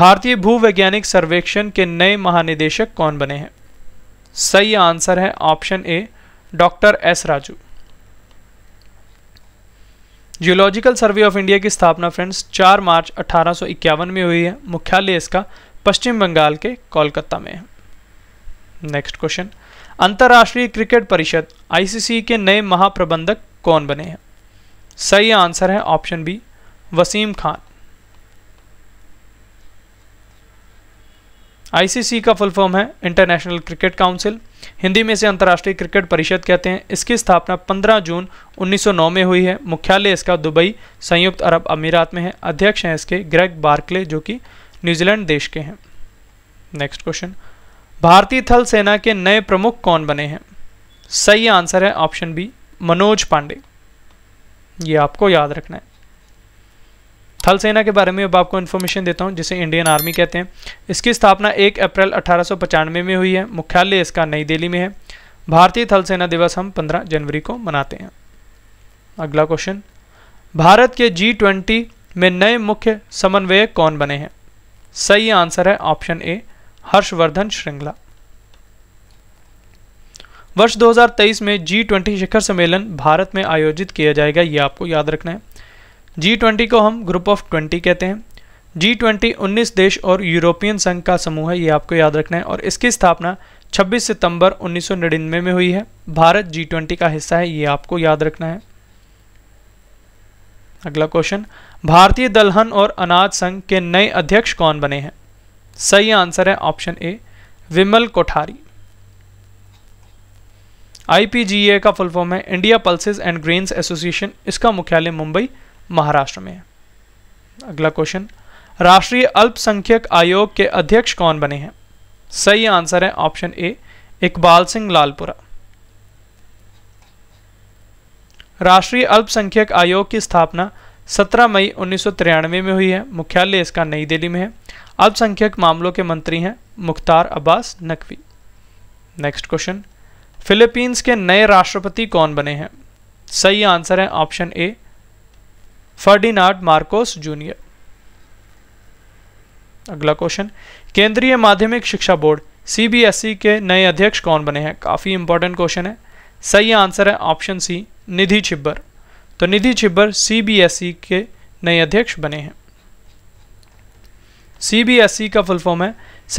Speaker 1: भारतीय भूवैज्ञानिक सर्वेक्षण के नए महानिदेशक कौन बने हैं सही आंसर है option A doctor S Raju geological survey of India की स्थापना फ्रेंड्स 4 मार्च अठारह में हुई है मुख्यालय इसका पश्चिम बंगाल के कोलकाता में है नेक्स्ट क्वेश्चन अंतर्राष्ट्रीय क्रिकेट परिषद आईसीसी के नए महाप्रबंधक कौन बने हैं सही आंसर है option B Wasim Khan ICC का फुल फॉर्म है इंटरनेशनल क्रिकेट काउंसिल हिंदी में इसे अंतर्राष्ट्रीय क्रिकेट परिषद कहते हैं इसकी स्थापना 15 जून 1909 में हुई है मुख्यालय इसका दुबई संयुक्त अरब अमीरात में है अध्यक्ष हैं इसके ग्रेग बार्कले जो कि न्यूजीलैंड देश के हैं नेक्स्ट क्वेश्चन भारतीय थल सेना के नए प्रमुख कौन बने हैं सही आंसर है ऑप्शन बी मनोज पांडे ये आपको याद रखना है थल सेना के बारे में अब आपको इन्फॉर्मेशन देता हूँ जिसे इंडियन आर्मी कहते हैं इसकी स्थापना एक अप्रैल अठारह में हुई है मुख्यालय इसका नई दिल्ली में है भारतीय थल सेना दिवस हम 15 जनवरी को मनाते हैं अगला क्वेश्चन भारत के जी ट्वेंटी में नए मुख्य समन्वयक कौन बने हैं सही आंसर है ऑप्शन ए हर्षवर्धन श्रृंगला वर्ष 2023 में जी ट्वेंटी शिखर सम्मेलन भारत में आयोजित किया जाएगा ये आपको याद रखना है जी ट्वेंटी को हम ग्रुप ऑफ ट्वेंटी कहते हैं जी ट्वेंटी उन्नीस देश और यूरोपियन संघ का समूह है ये आपको याद रखना है और इसकी स्थापना 26 सितंबर 1999 में हुई है भारत जी ट्वेंटी का हिस्सा है ये आपको याद रखना है अगला क्वेश्चन भारतीय दलहन और अनाज संघ के नए अध्यक्ष कौन बने हैं सही आंसर है ऑप्शन ए विमल कोठारी आईपीजीए का फुल फॉर्म है India pulses and grains association इसका मुख्यालय मुंबई महाराष्ट्र में अगला क्वेश्चन राष्ट्रीय अल्पसंख्यक आयोग के अध्यक्ष कौन बने हैं सही आंसर है ऑप्शन ए इकबाल सिंह लालपुरा राष्ट्रीय अल्पसंख्यक आयोग की स्थापना 17 मई उन्नीस में हुई है मुख्यालय इसका नई दिल्ली में है अल्पसंख्यक मामलों के मंत्री हैं Mukhtar Abbas Naqvi next question Philippines के नए राष्ट्रपति कौन बने हैं सही आंसर है option A Ferdinand Marcos junior अगला क्वेश्चन केंद्रीय माध्यमिक शिक्षा बोर्ड सीबीएसई के नए अध्यक्ष कौन बने हैं काफ़ी इंपॉर्टेंट क्वेश्चन है सही आंसर है ऑप्शन सी निधि छिब्बर तो निधि छिब्बर सीबीएसई के नए अध्यक्ष बने हैं सीबीएसई का फुल फॉर्म है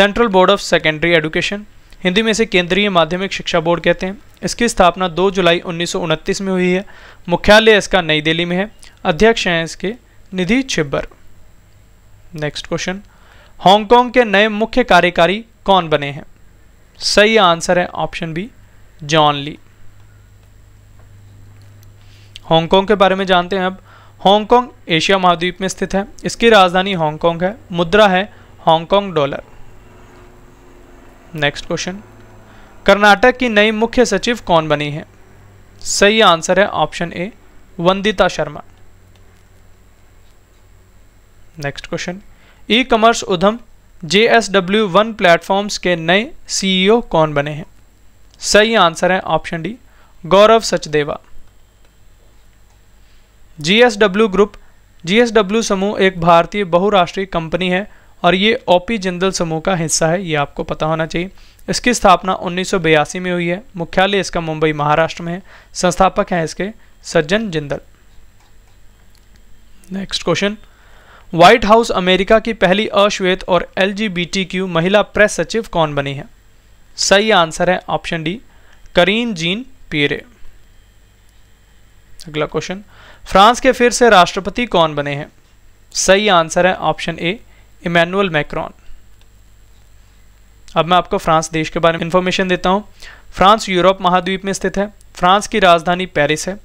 Speaker 1: central board of secondary education Hindi में इसे केंद्रीय माध्यमिक शिक्षा बोर्ड कहते हैं इसकी स्थापना 2 जुलाई उन्नीस में हुई है मुख्यालय इसका नई दिल्ली में है अध्यक्ष हैं इसके Nidhi Chhibber next question Hong Kong के नए मुख्य कार्यकारी कौन बने हैं सही आंसर है option B John Lee Hong Kong के बारे में जानते हैं अब हांगकांग एशिया महाद्वीप में स्थित है इसकी राजधानी हांगकांग है मुद्रा है Hong Kong dollar next question Karnataka की नई मुख्य सचिव कौन बनी है सही आंसर है option A Vandita Sharma next question E commerce उधम J S W one platforms के नए सीईओ e कौन बने हैं सही आंसर है option D Gaurav Sachdeva GSW group JSW समूह एक भारतीय बहुराष्ट्रीय कंपनी है और ये ओपी जिंदल समूह का हिस्सा है ये आपको पता होना चाहिए इसकी स्थापना उन्नीस में हुई है मुख्यालय इसका मुंबई महाराष्ट्र में है संस्थापक हैं इसके Sajjan Jindal next question White House America की पहली अश्वेत और एल महिला प्रेस सचिव कौन बनी है सही आंसर है option D Karine Jean Pierre अगला क्वेश्चन फ्रांस के फिर से राष्ट्रपति कौन बने हैं सही आंसर है ऑप्शन ए इमैनुअल मैक्रॉन अब मैं आपको फ्रांस देश के बारे में इंफॉर्मेशन देता हूं फ्रांस यूरोप महाद्वीप में स्थित है फ्रांस की राजधानी पेरिस है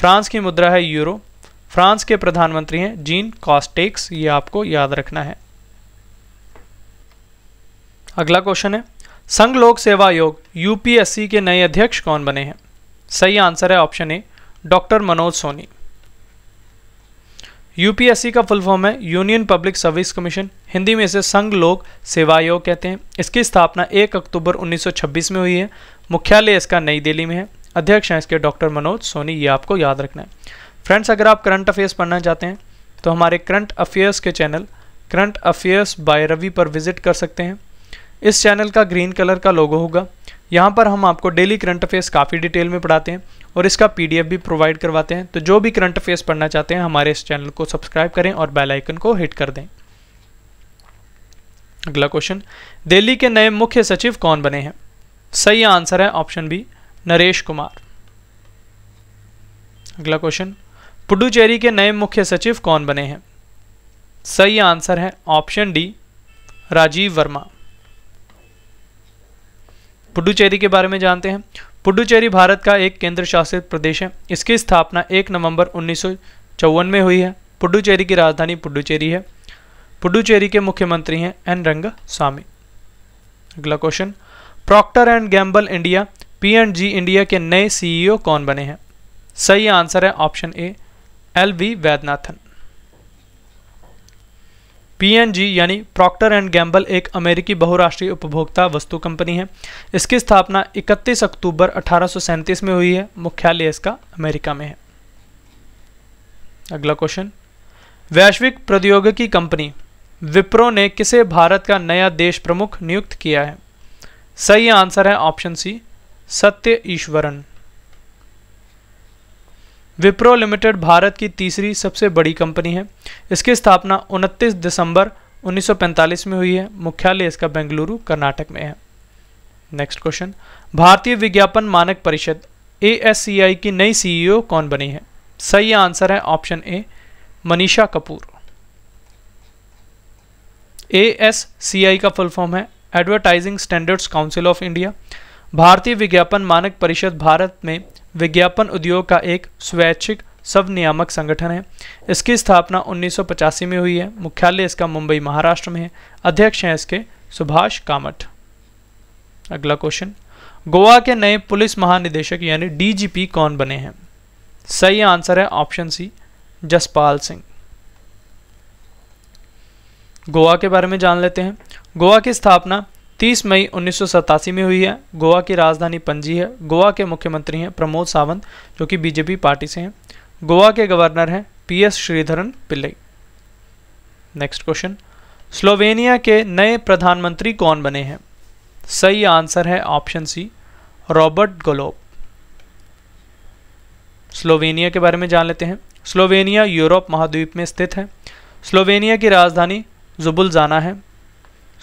Speaker 1: फ्रांस की मुद्रा है यूरो फ्रांस के प्रधानमंत्री हैं जीन कॉस्टेक्स ये आपको याद रखना है अगला क्वेश्चन है संघ लोक सेवा आयोग यूपीएससी के नए अध्यक्ष कौन बने हैं सही आंसर है option A doctor Manoj Soni UPSC का फुल फॉर्म है union public service commission Hindi में इसे संघ लोक सेवा आयोग कहते हैं इसकी स्थापना 1 अक्टूबर 1926 में हुई है मुख्यालय इसका नई दिल्ली में है अध्यक्ष हैं इसके डॉक्टर मनोज सोनी ये आपको याद रखना है फ्रेंड्स अगर आप करंट अफेयर्स पढ़ना चाहते हैं तो हमारे करंट अफेयर्स के channel current affairs by Ravi पर विजिट कर सकते हैं इस चैनल का ग्रीन कलर का लोगो होगा यहाँ पर हम आपको डेली करंट अफेयर्स काफ़ी डिटेल में पढ़ाते हैं और इसका पीडीएफ भी प्रोवाइड करवाते हैं तो जो भी करंट अफेयर्स पढ़ना चाहते हैं हमारे इस चैनल को सब्सक्राइब करें और बेल आइकन को हिट कर दें अगला क्वेश्चन दिल्ली के नए मुख्य सचिव कौन बने हैं सही आंसर है ऑप्शन बी नरेश कुमार अगला क्वेश्चन पुडुचेरी के नए मुख्य सचिव कौन बने हैं सही आंसर है ऑप्शन डी राजीव वर्मा पुडुचेरी के बारे में जानते हैं पुडुचेरी भारत का एक केंद्र शासित प्रदेश है इसकी स्थापना 1 नवंबर उन्नीस में हुई है पुडुचेरी की राजधानी पुडुचेरी है पुडुचेरी के मुख्यमंत्री हैं एन रंग स्वामी अगला question Procter and Gamble India P and G India के नए सीईओ e कौन बने हैं सही आंसर है option A L V Vaidyanathan ji यानी प्रॉक्टर एंड गैम्बल एक अमेरिकी बहुराष्ट्रीय उपभोक्ता वस्तु कंपनी है इसकी स्थापना 31 अक्टूबर अठारह में हुई है मुख्यालय इसका अमेरिका में है अगला क्वेश्चन वैश्विक प्रौद्योगिकी कंपनी विप्रो ने किसे भारत का नया देश प्रमुख नियुक्त किया है सही आंसर है ऑप्शन सी सत्य ईश्वरन विप्रो लिमिटेड भारत की तीसरी सबसे बड़ी कंपनी है इसकी स्थापना 29 दिसंबर 1945 में हुई है मुख्यालय इसका बेंगलुरु कर्नाटक में है नेक्स्ट क्वेश्चन भारतीय विज्ञापन मानक परिषद ए की नई सीईओ e कौन बनी है सही आंसर है option A Manisha Kapoor A का फुल फॉर्म है advertising standards council of India भारतीय विज्ञापन मानक परिषद भारत में विज्ञापन उद्योग का एक स्वैच्छिक सब नियामक संगठन है इसकी स्थापना 1985 में हुई है मुख्यालय इसका मुंबई महाराष्ट्र में है अध्यक्ष हैं इसके सुभाष कामठ अगला क्वेश्चन गोवा के नए पुलिस महानिदेशक यानी डीजीपी कौन बने हैं सही आंसर है ऑप्शन सी जसपाल सिंह गोवा के बारे में जान लेते हैं गोवा की स्थापना 30 मई उन्नीस में हुई है गोवा की राजधानी पंजी है गोवा के मुख्यमंत्री हैं प्रमोद सावंत जो कि बीजेपी पार्टी से हैं गोवा के गवर्नर हैं P S Sreedharan Pillai next question Slovenia के नए प्रधानमंत्री कौन बने हैं सही आंसर है option C Robert Golob Slovenia के बारे में जान लेते हैं स्लोवेनिया यूरोप महाद्वीप में स्थित है स्लोवेनिया की राजधानी जुबुलजाना है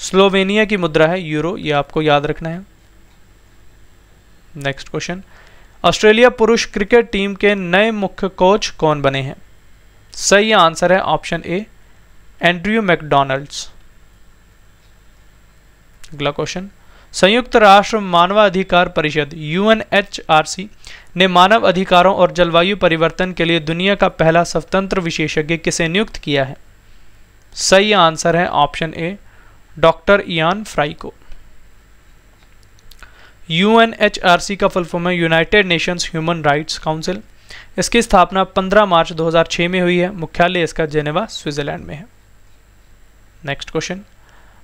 Speaker 1: स्लोवेनिया की मुद्रा है यूरो ये आपको याद रखना है नेक्स्ट क्वेश्चन ऑस्ट्रेलिया पुरुष क्रिकेट टीम के नए मुख्य कोच कौन बने हैं सही आंसर है ऑप्शन ए एंड्रयू मैकडोनल्ड्स अगला क्वेश्चन संयुक्त राष्ट्र मानवाधिकार परिषद यूएनएचआरसी ने मानव अधिकारों और जलवायु परिवर्तन के लिए दुनिया का पहला स्वतंत्र विशेषज्ञ किसे नियुक्त किया है सही आंसर है option A doctor Ian Fry को यू का फुल फॉर्म है United Nations human rights council इसकी स्थापना 15 मार्च 2006 में हुई है मुख्यालय इसका जेनेवा स्विट्जरलैंड में है नेक्स्ट क्वेश्चन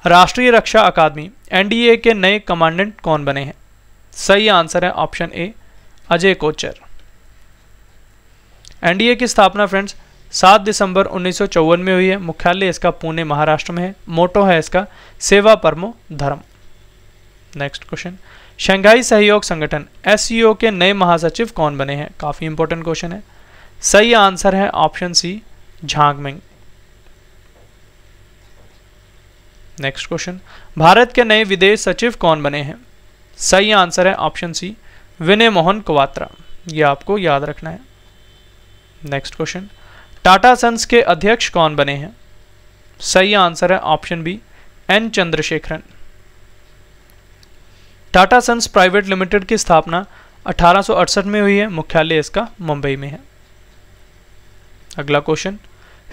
Speaker 1: राष्ट्रीय रक्षा अकादमी एनडीए के नए कमांडेंट कौन बने हैं सही आंसर है option A Ajay Kochhar NDA की स्थापना फ्रेंड्स सात दिसंबर उन्नीस में हुई है मुख्यालय इसका पुणे महाराष्ट्र में है मोटो है इसका सेवा परमो धर्म नेक्स्ट क्वेश्चन शंघाई सहयोग संगठन एस e के नए महासचिव कौन बने हैं काफ़ी इंपॉर्टेंट क्वेश्चन है सही आंसर है option C झांगमिंग next question Bharat के नए विदेश सचिव कौन बने हैं सही आंसर है ऑप्शन सी विनय मोहन कुवात्रा ये आपको याद रखना है नेक्स्ट क्वेश्चन टाटा सन्स के अध्यक्ष कौन बने हैं सही आंसर है option B N Chandrasekaran Tata sons private limited की स्थापना 1868 में हुई है मुख्यालय इसका मुंबई में है अगला question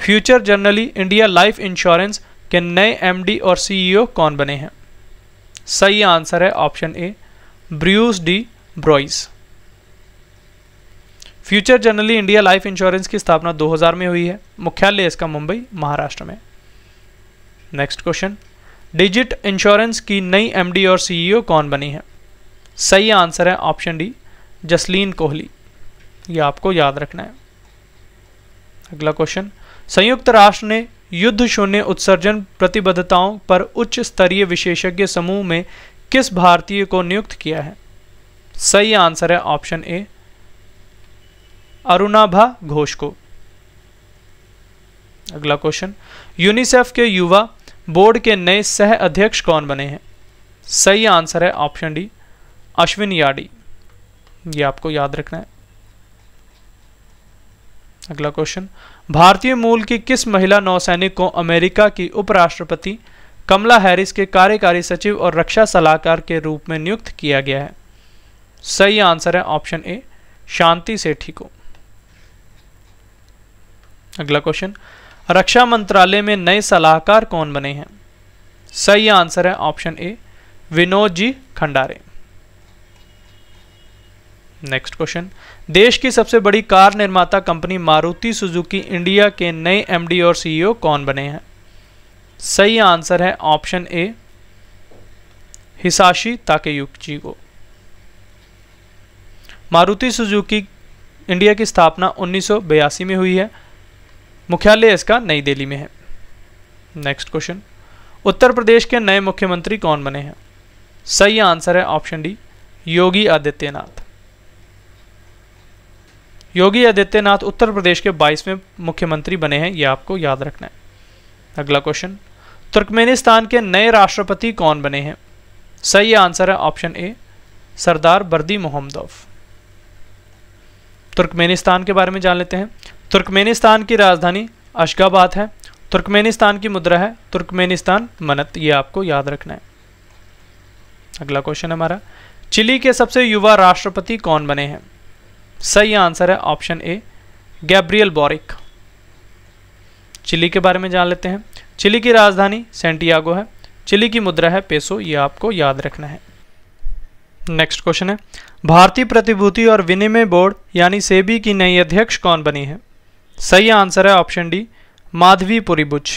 Speaker 1: Future Generali India life insurance के नए एमडी और सीईओ e कौन बने हैं सही आंसर है option A Bruce De Broize Future Generali India life insurance की स्थापना 2000 में हुई है मुख्यालय इसका मुंबई महाराष्ट्र में नेक्स्ट क्वेश्चन डिजिट इंश्योरेंस की नई एमडी और सीईओ e कौन बनी है सही आंसर है ऑप्शन डी जसलीन कोहली ये आपको याद रखना है अगला क्वेश्चन संयुक्त राष्ट्र ने युद्ध शून्य उत्सर्जन प्रतिबद्धताओं पर उच्च स्तरीय विशेषज्ञ समूह में किस भारतीय को नियुक्त किया है सही आंसर है ऑप्शन ए अरुणाभा घोष को अगला क्वेश्चन यूनिसेफ के युवा बोर्ड के नए सह अध्यक्ष कौन बने हैं सही आंसर है ऑप्शन डी अश्विन याडी ये आपको याद रखना है अगला क्वेश्चन भारतीय मूल की किस महिला नौसैनिक को अमेरिका की उपराष्ट्रपति कमला हैरिस के कार्यकारी सचिव और रक्षा सलाहकार के रूप में नियुक्त किया गया है सही आंसर है ऑप्शन ए शांति सेठी को अगला क्वेश्चन रक्षा मंत्रालय में नए सलाहकार कौन बने हैं सही आंसर है option A Vinod G Khandare next question देश की सबसे बड़ी कार निर्माता कंपनी मारुति सुजुकी इंडिया के नए एमडी और सीईओ e कौन बने हैं सही आंसर है ऑप्शन ए हिसाशी जी को मारुति सुजुकी इंडिया की स्थापना उन्नीस में हुई है मुख्यालय इसका नई दिल्ली में है नेक्स्ट क्वेश्चन उत्तर प्रदेश के नए मुख्यमंत्री कौन बने हैं सही आंसर है ऑप्शन डी योगी आदित्यनाथ योगी आदित्यनाथ उत्तर प्रदेश के 22वें मुख्यमंत्री बने हैं यह आपको याद रखना है अगला क्वेश्चन तुर्कमेनिस्तान के नए राष्ट्रपति कौन बने हैं सही आंसर है ऑप्शन ए सरदार बर्दी मोहम्मदोव तुर्कमेनिस्तान के बारे में जान लेते हैं तुर्कमेनिस्तान की राजधानी अशगाबाद है तुर्कमेनिस्तान की मुद्रा है तुर्कमेनिस्तान मनत ये आपको याद रखना है अगला क्वेश्चन हमारा चिली के सबसे युवा राष्ट्रपति कौन बने हैं सही आंसर है option A Gabriel Boric Chile के बारे में जान लेते हैं चिली की राजधानी सेंटियागो है चिली की मुद्रा है पेसो ये आपको याद रखना है नेक्स्ट क्वेश्चन है भारतीय प्रतिभूति और विनिमय बोर्ड यानी सेबी की नई अध्यक्ष कौन बनी है सही आंसर है option D Madhabi Puri Buch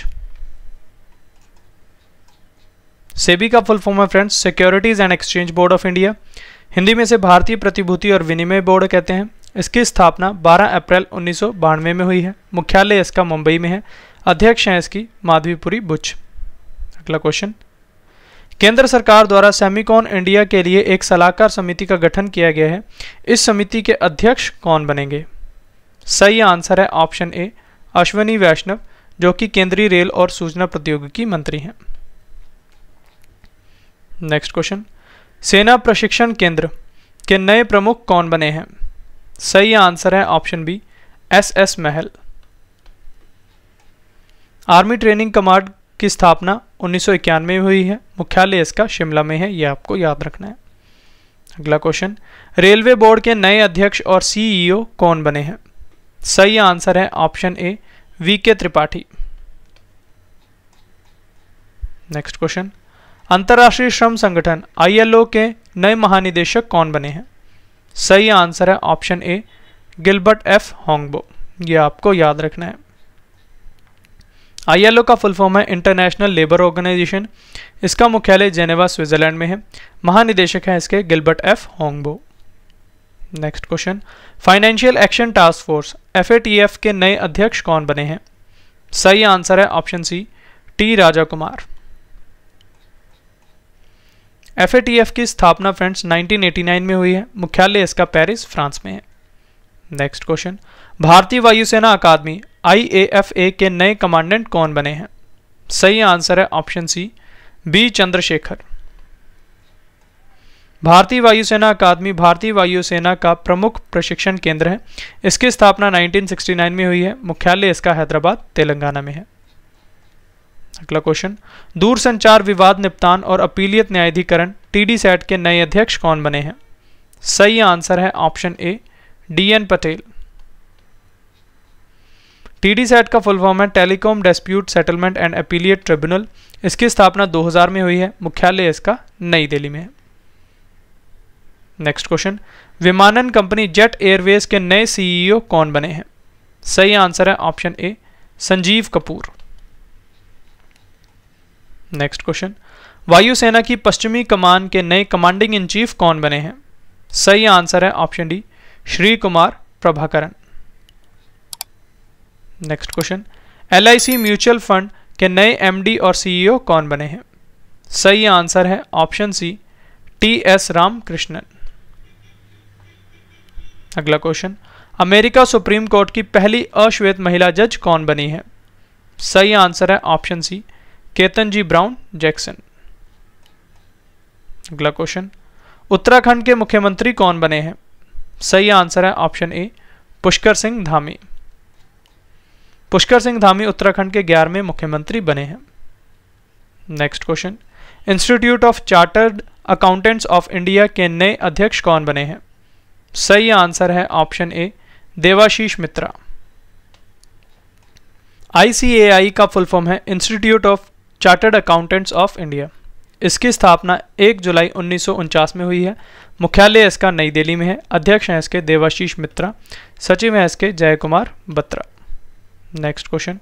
Speaker 1: SEBI का फुल फॉर्म है friends securities and exchange board of India Hindi में से भारतीय प्रतिभूति और विनिमय बोर्ड कहते हैं इसकी स्थापना 12 अप्रैल उन्नीस में हुई है मुख्यालय इसका मुंबई में है अध्यक्ष हैं इसकी माधवीपुरी बुच अगला क्वेश्चन केंद्र सरकार द्वारा सेमिकॉन इंडिया के लिए एक सलाहकार समिति का गठन किया गया है इस समिति के अध्यक्ष कौन बनेंगे सही आंसर है ऑप्शन ए अश्वनी वैष्णव जो कि केंद्रीय रेल और सूचना प्रौद्योगिकी मंत्री हैं नेक्स्ट क्वेश्चन सेना प्रशिक्षण केंद्र के नए प्रमुख कौन बने हैं सही आंसर है option B S S Mahal army training command की स्थापना उन्नीस में हुई है मुख्यालय इसका शिमला में है यह आपको याद रखना है अगला क्वेश्चन रेलवे बोर्ड के नए अध्यक्ष और सीईओ e कौन बने हैं सही आंसर है ऑप्शन ए वी के त्रिपाठी नेक्स्ट क्वेश्चन अंतर्राष्ट्रीय श्रम संगठन आईएलओ के नए महानिदेशक कौन बने हैं सही आंसर है option A Gilbert F Houngbo ये आपको याद रखना है आईएलओ का फुल फॉर्म है इंटरनेशनल लेबर ऑर्गेनाइजेशन इसका मुख्यालय जेनेवा स्विट्जरलैंड में है महानिदेशक है इसके Gilbert F Houngbo next question financial action task force F के नए अध्यक्ष कौन बने हैं सही आंसर है option C T Raja Kumar F की स्थापना फ्रेंड्स 1989 में हुई है मुख्यालय इसका पेरिस फ्रांस में है नेक्स्ट क्वेश्चन भारतीय वायुसेना अकादमी आई के नए कमांडेंट कौन बने हैं सही आंसर है ऑप्शन सी बी चंद्रशेखर भारतीय वायुसेना अकादमी भारतीय वायुसेना का प्रमुख प्रशिक्षण केंद्र है इसकी स्थापना 1969 में हुई है मुख्यालय इसका हैदराबाद तेलंगाना में है अगला क्वेश्चन दूरसंचार विवाद निपटान और अपीलियत न्यायाधिकरण डी सेट के नए अध्यक्ष कौन बने हैं सही आंसर है option A D N Patel D SAT का फुल फॉर्म है telecom dispute settlement and appellate tribunal इसकी स्थापना 2000 में हुई है मुख्यालय इसका नई दिल्ली में है नेक्स्ट क्वेश्चन विमानन कंपनी जेट एयरवेज के नए सीईओ e कौन बने हैं सही आंसर है option A Sanjeev Kapoor next question वायुसेना की पश्चिमी कमान के नए कमांडिंग इन चीफ कौन बने हैं सही आंसर है option D Shri Kumar Prabhakaran next question L mutual fund के नए एमडी और सीईओ e कौन बने हैं सही आंसर है option C T S Ramakrishnan अगला क्वेश्चन अमेरिका सुप्रीम कोर्ट की पहली अश्वेत महिला जज कौन बनी है सही आंसर है option C Ketanji Brown Jackson अगला क्वेश्चन उत्तराखंड के मुख्यमंत्री कौन बने हैं सही आंसर है ऑप्शन ए पुष्कर सिंह धामी पुष्कर सिंह धामी उत्तराखंड के ग्यारहवें मुख्यमंत्री बने हैं next question institute of chartered accountants of India के नए अध्यक्ष कौन बने हैं सही आंसर है option A Debashish Mitra ICAI का फुल फॉर्म है institute of chartered accountants of India इसकी स्थापना 1 जुलाई उन्नीस में हुई है मुख्यालय इसका नई दिल्ली में है अध्यक्ष हैं इसके देवाशीष मित्रा सचिव हैं इसके जय कुमार बत्रा नेक्स्ट क्वेश्चन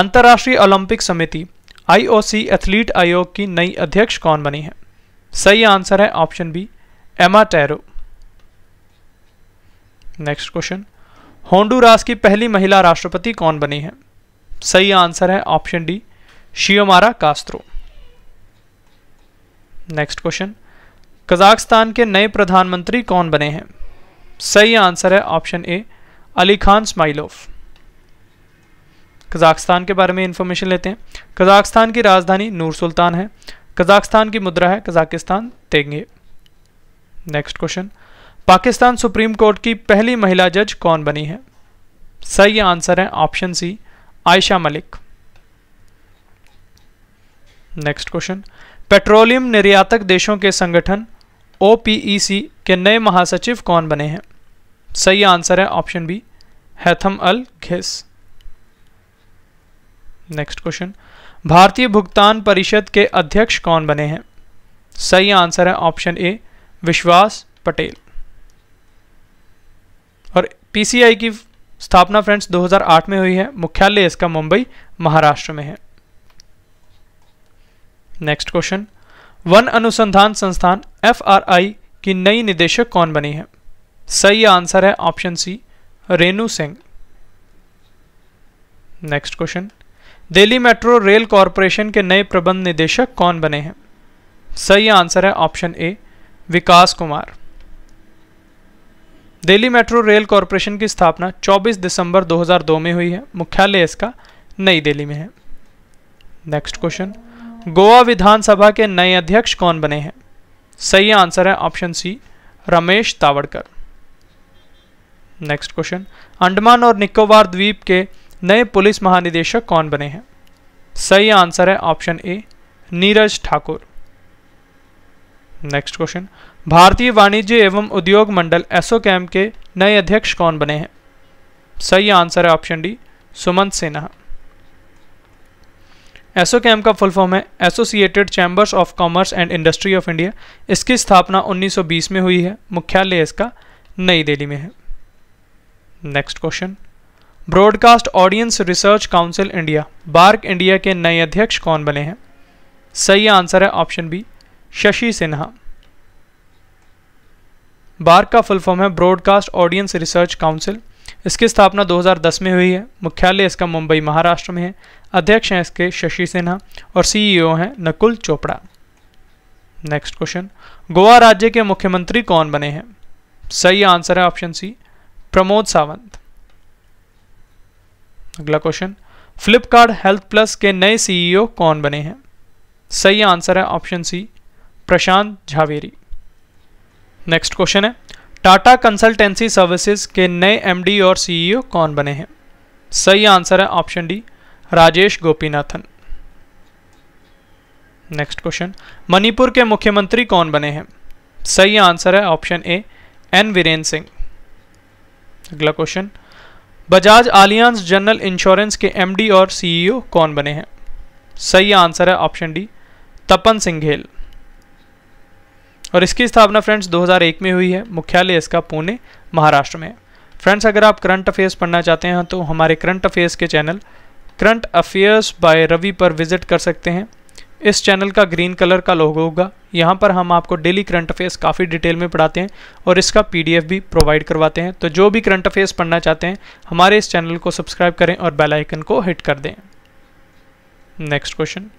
Speaker 1: अंतर्राष्ट्रीय ओलंपिक समिति आईओसी एथलीट आयोग की नई अध्यक्ष कौन बनी है सही आंसर है option B Emma Terho next question Honduras की पहली महिला राष्ट्रपति कौन बनी है सही आंसर है option D Xiomara Castro next question Kazakhstan के नए प्रधानमंत्री कौन बने हैं सही आंसर है option A Ali Khan Smailov Kazakhstan के बारे में इंफॉर्मेशन लेते हैं कजाकिस्तान की राजधानी नूर सुल्तान है कजाकिस्तान की मुद्रा है Kazakhstan tenge next question Pakistan supreme court की पहली महिला जज कौन बनी है सही आंसर है option C Ayesha Malik next question petroleum निर्यातक देशों के संगठन ओ के नए महासचिव कौन बने हैं सही आंसर है ऑप्शन बी हैथम अल घिस नेक्स्ट क्वेश्चन भारतीय भुगतान परिषद के अध्यक्ष कौन बने हैं सही आंसर है ऑप्शन ए विश्वास पटेल पीसीआई की स्थापना फ्रेंड्स 2008 में हुई है मुख्यालय इसका मुंबई महाराष्ट्र में है नेक्स्ट क्वेश्चन वन अनुसंधान संस्थान एफ की नई निदेशक कौन बनी है सही आंसर है option C Renu Singh next question Delhi metro rail corporation के नए प्रबंध निदेशक कौन बने हैं सही आंसर है option A Vikas Kumar Delhi metro rail corporation की स्थापना 24 दिसंबर 2002 में हुई है मुख्यालय इसका नई दिल्ली में है नेक्स्ट क्वेश्चन गोवा विधानसभा के नए अध्यक्ष कौन बने हैं सही आंसर है option C Ramesh Tawadkar next question Andaman और निकोबार द्वीप के नए पुलिस महानिदेशक कौन बने हैं सही आंसर है option A Neeraj Thakur next question भारतीय वाणिज्य एवं उद्योग मंडल एसोकैम के नए अध्यक्ष कौन बने हैं सही आंसर है option D Sumant Sinha ASSOCHAM का फुल फॉर्म है associated chambers of commerce and industry of India इसकी स्थापना 1920 में हुई है मुख्यालय इसका नई दिल्ली में है next question broadcast audience research council India BARC India के नए अध्यक्ष कौन बने हैं सही आंसर है option B Shashi Sinha BARC का फुल फॉर्म है ब्रॉडकास्ट ऑडियंस रिसर्च काउंसिल इसकी स्थापना 2010 में हुई है मुख्यालय इसका मुंबई महाराष्ट्र में है अध्यक्ष हैं इसके शशि सिन्हा और सीईओ e हैं नकुल चोपड़ा नेक्स्ट क्वेश्चन गोवा राज्य के मुख्यमंत्री कौन बने हैं सही आंसर है ऑप्शन सी प्रमोद सावंत अगला क्वेश्चन फ्लिपकार्ट हेल्थ प्लस के नए सीईओ e कौन बने हैं सही आंसर है option C Prashant Jhaveri next question है टाटा कंसल्टेंसी सर्विसेज के नए एमडी और सीईओ e कौन बने हैं सही आंसर है option D Rajesh Gopinathan next question Manipur के मुख्यमंत्री कौन बने हैं सही आंसर है option A N Virendra Singh अगला question Bajaj Allianz general insurance के एमडी और सीईओ e कौन बने हैं सही आंसर है ऑप्शन डी तपन सिंघेल और इसकी स्थापना फ्रेंड्स 2001 में हुई है मुख्यालय इसका पुणे महाराष्ट्र में फ्रेंड्स अगर आप करंट अफेयर्स पढ़ना चाहते हैं तो हमारे करंट अफेयर्स के channel current affairs by Ravi पर विजिट कर सकते हैं इस चैनल का ग्रीन कलर का लोगो होगा यहाँ पर हम आपको डेली करंट अफेयर्स काफ़ी डिटेल में पढ़ाते हैं और इसका पीडीएफ भी प्रोवाइड करवाते हैं तो जो भी करंट अफेयर्स पढ़ना चाहते हैं हमारे इस चैनल को सब्सक्राइब करें और बेल आइकन को हिट कर दें नेक्स्ट क्वेश्चन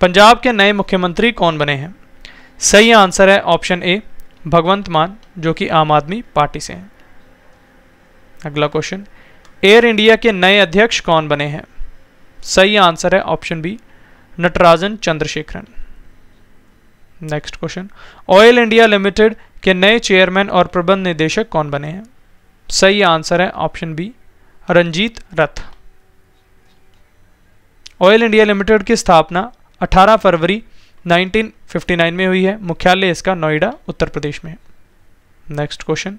Speaker 1: पंजाब के नए मुख्यमंत्री कौन बने हैं सही आंसर है ऑप्शन ए भगवंत मान जो कि आम आदमी पार्टी से हैं अगला क्वेश्चन एयर इंडिया के नए अध्यक्ष कौन बने हैं सही आंसर है option B Natarajan Chandrasekaran next question oil India limited के नए चेयरमैन और प्रबंध निदेशक कौन बने हैं सही आंसर है ऑप्शन बी रंजीत रथ ऑयल इंडिया लिमिटेड की स्थापना 18 फरवरी 1959 में हुई है मुख्यालय इसका नोएडा उत्तर प्रदेश में next question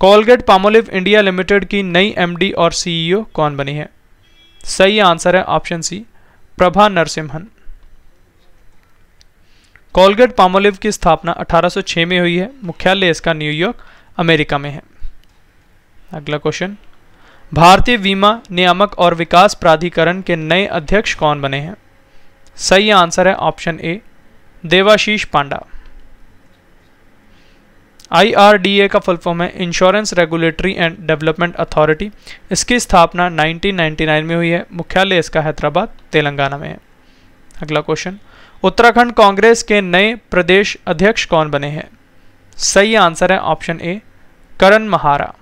Speaker 1: Colgate Palmolive India limited की नई एमडी और सीईओ e कौन बनी है सही आंसर है option C Prabha Narasimhan Colgate Palmolive की स्थापना 1806 में हुई है मुख्यालय इसका न्यूयॉर्क अमेरिका में है अगला क्वेश्चन भारतीय बीमा नियामक और विकास प्राधिकरण के नए अध्यक्ष कौन बने हैं सही आंसर है option A Debashish Panda IRDA का फुल फॉर्म है insurance regulatory and development authority इसकी स्थापना 1999 में हुई है मुख्यालय इसका हैदराबाद तेलंगाना में है अगला क्वेश्चन उत्तराखंड कांग्रेस के नए प्रदेश अध्यक्ष कौन बने हैं सही आंसर है ऑप्शन ए करण महारा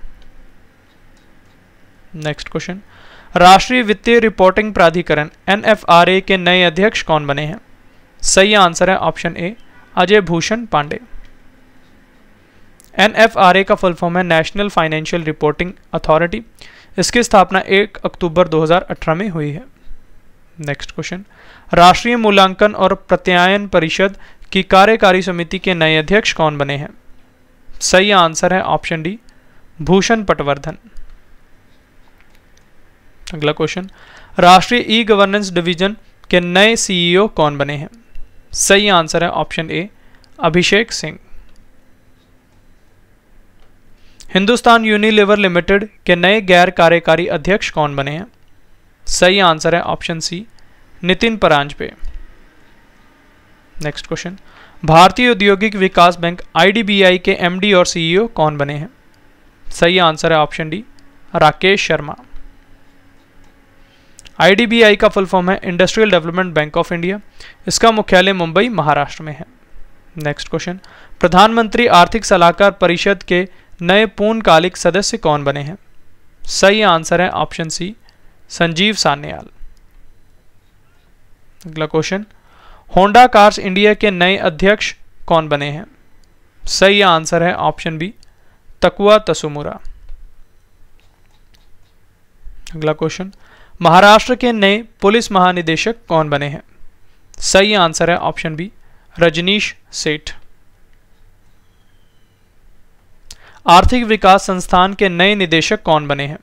Speaker 1: नेक्स्ट क्वेश्चन राष्ट्रीय वित्तीय रिपोर्टिंग प्राधिकरण एन के नए अध्यक्ष कौन बने हैं सही आंसर है option A Ajay Bhushan Pandey N का फुल फॉर्म है नेशनल फाइनेंशियल रिपोर्टिंग अथॉरिटी इसकी स्थापना 1 अक्टूबर 2018 में हुई है नेक्स्ट क्वेश्चन राष्ट्रीय मूल्यांकन और प्रत्यायन परिषद की कार्यकारी समिति के नए अध्यक्ष कौन बने हैं सही आंसर है ऑप्शन डी भूषण पटवर्धन अगला क्वेश्चन राष्ट्रीय ई गवर्नेंस डिवीजन के नए सीईओ e कौन बने हैं सही आंसर है option A Abhishek Singh Hindustan Unilever limited के नए गैर कार्यकारी अध्यक्ष कौन बने हैं सही आंसर है option C Nitin Paranjpe next question भारतीय औद्योगिक विकास बैंक आईडीबीआई के एमडी और सीईओ कौन बने हैं सही आंसर है option D Rakesh Sharma IDBI का फुल फॉर्म है industrial development bank of India इसका मुख्यालय मुंबई महाराष्ट्र में है नेक्स्ट क्वेश्चन प्रधानमंत्री आर्थिक सलाहकार परिषद के नए पूर्णकालिक सदस्य कौन बने हैं सही आंसर है ऑप्शन सी संजीव सान्याल अगला क्वेश्चन होंडा कार्स इंडिया के नए अध्यक्ष कौन बने हैं सही आंसर है ऑप्शन बी तकुआ तसुमुरा अगला क्वेश्चन महाराष्ट्र के नए पुलिस महानिदेशक कौन बने हैं सही आंसर है ऑप्शन बी रजनीश सेठ आर्थिक विकास संस्थान के नए निदेशक कौन बने हैं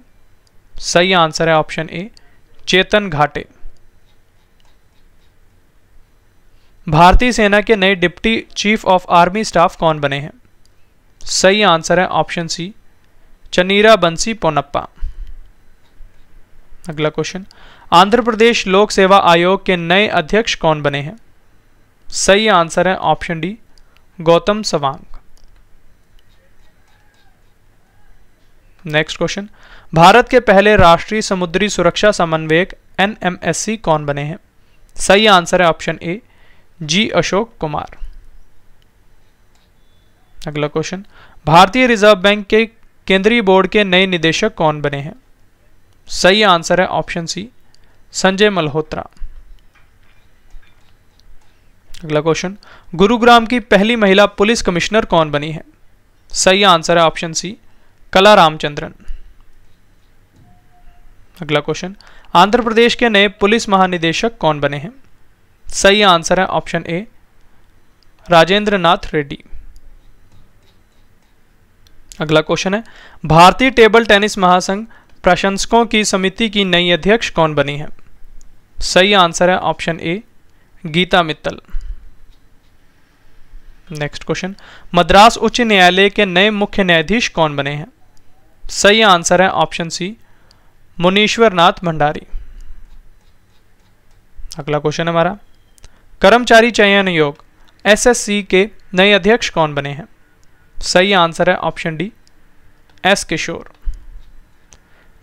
Speaker 1: सही आंसर है ऑप्शन ए चेतन घाटे भारतीय सेना के नए deputy chief of army staff कौन बने हैं सही आंसर है ऑप्शन सी चनीरा बंसी पोनप्पा अगला क्वेश्चन आंध्र प्रदेश लोक सेवा आयोग के नए अध्यक्ष कौन बने हैं सही आंसर है ऑप्शन डी गौतम सवांग नेक्स्ट क्वेश्चन भारत के पहले राष्ट्रीय समुद्री सुरक्षा समन्वयक एनएमएससी कौन बने हैं सही आंसर है option A G Ashok Kumar अगला क्वेश्चन भारतीय रिजर्व बैंक के केंद्रीय बोर्ड के नए निदेशक कौन बने हैं सही आंसर है ऑप्शन सी संजय मल्होत्रा अगला क्वेश्चन गुरुग्राम की पहली महिला पुलिस कमिश्नर कौन बनी है सही आंसर है ऑप्शन सी कला रामचंद्रन अगला क्वेश्चन आंध्र प्रदेश के नए पुलिस महानिदेशक कौन बने हैं सही आंसर है ऑप्शन ए राजेंद्र नाथ रेड्डी अगला क्वेश्चन है भारतीय टेबल टेनिस महासंघ प्रशंसकों की समिति की नई अध्यक्ष कौन बनी है सही आंसर है option A Geeta Mittal next question Madras उच्च न्यायालय के नए मुख्य न्यायाधीश कौन बने हैं सही आंसर है ऑप्शन सी मुनीश्वर नाथ भंडारी अगला क्वेश्चन हमारा कर्मचारी चयन योग एसएससी के नए अध्यक्ष कौन बने हैं सही आंसर है option D S Kishore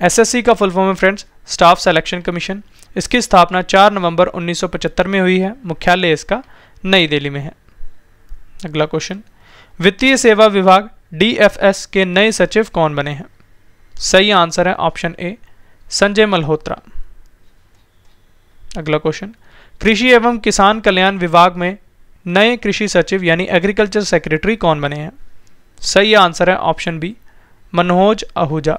Speaker 1: SSC का फुल फॉर्म है फ्रेंड्स स्टाफ सेलेक्शन कमीशन इसकी स्थापना 4 नवंबर 1975 में हुई है मुख्यालय इसका नई दिल्ली में है अगला क्वेश्चन वित्तीय सेवा विभाग डीएफएस के नए सचिव कौन बने हैं सही आंसर है ऑप्शन ए संजय मल्होत्रा अगला क्वेश्चन कृषि एवं किसान कल्याण विभाग में नए कृषि सचिव यानी एग्रीकल्चर सेक्रेटरी कौन बने हैं सही आंसर है option B Manoj Ahuja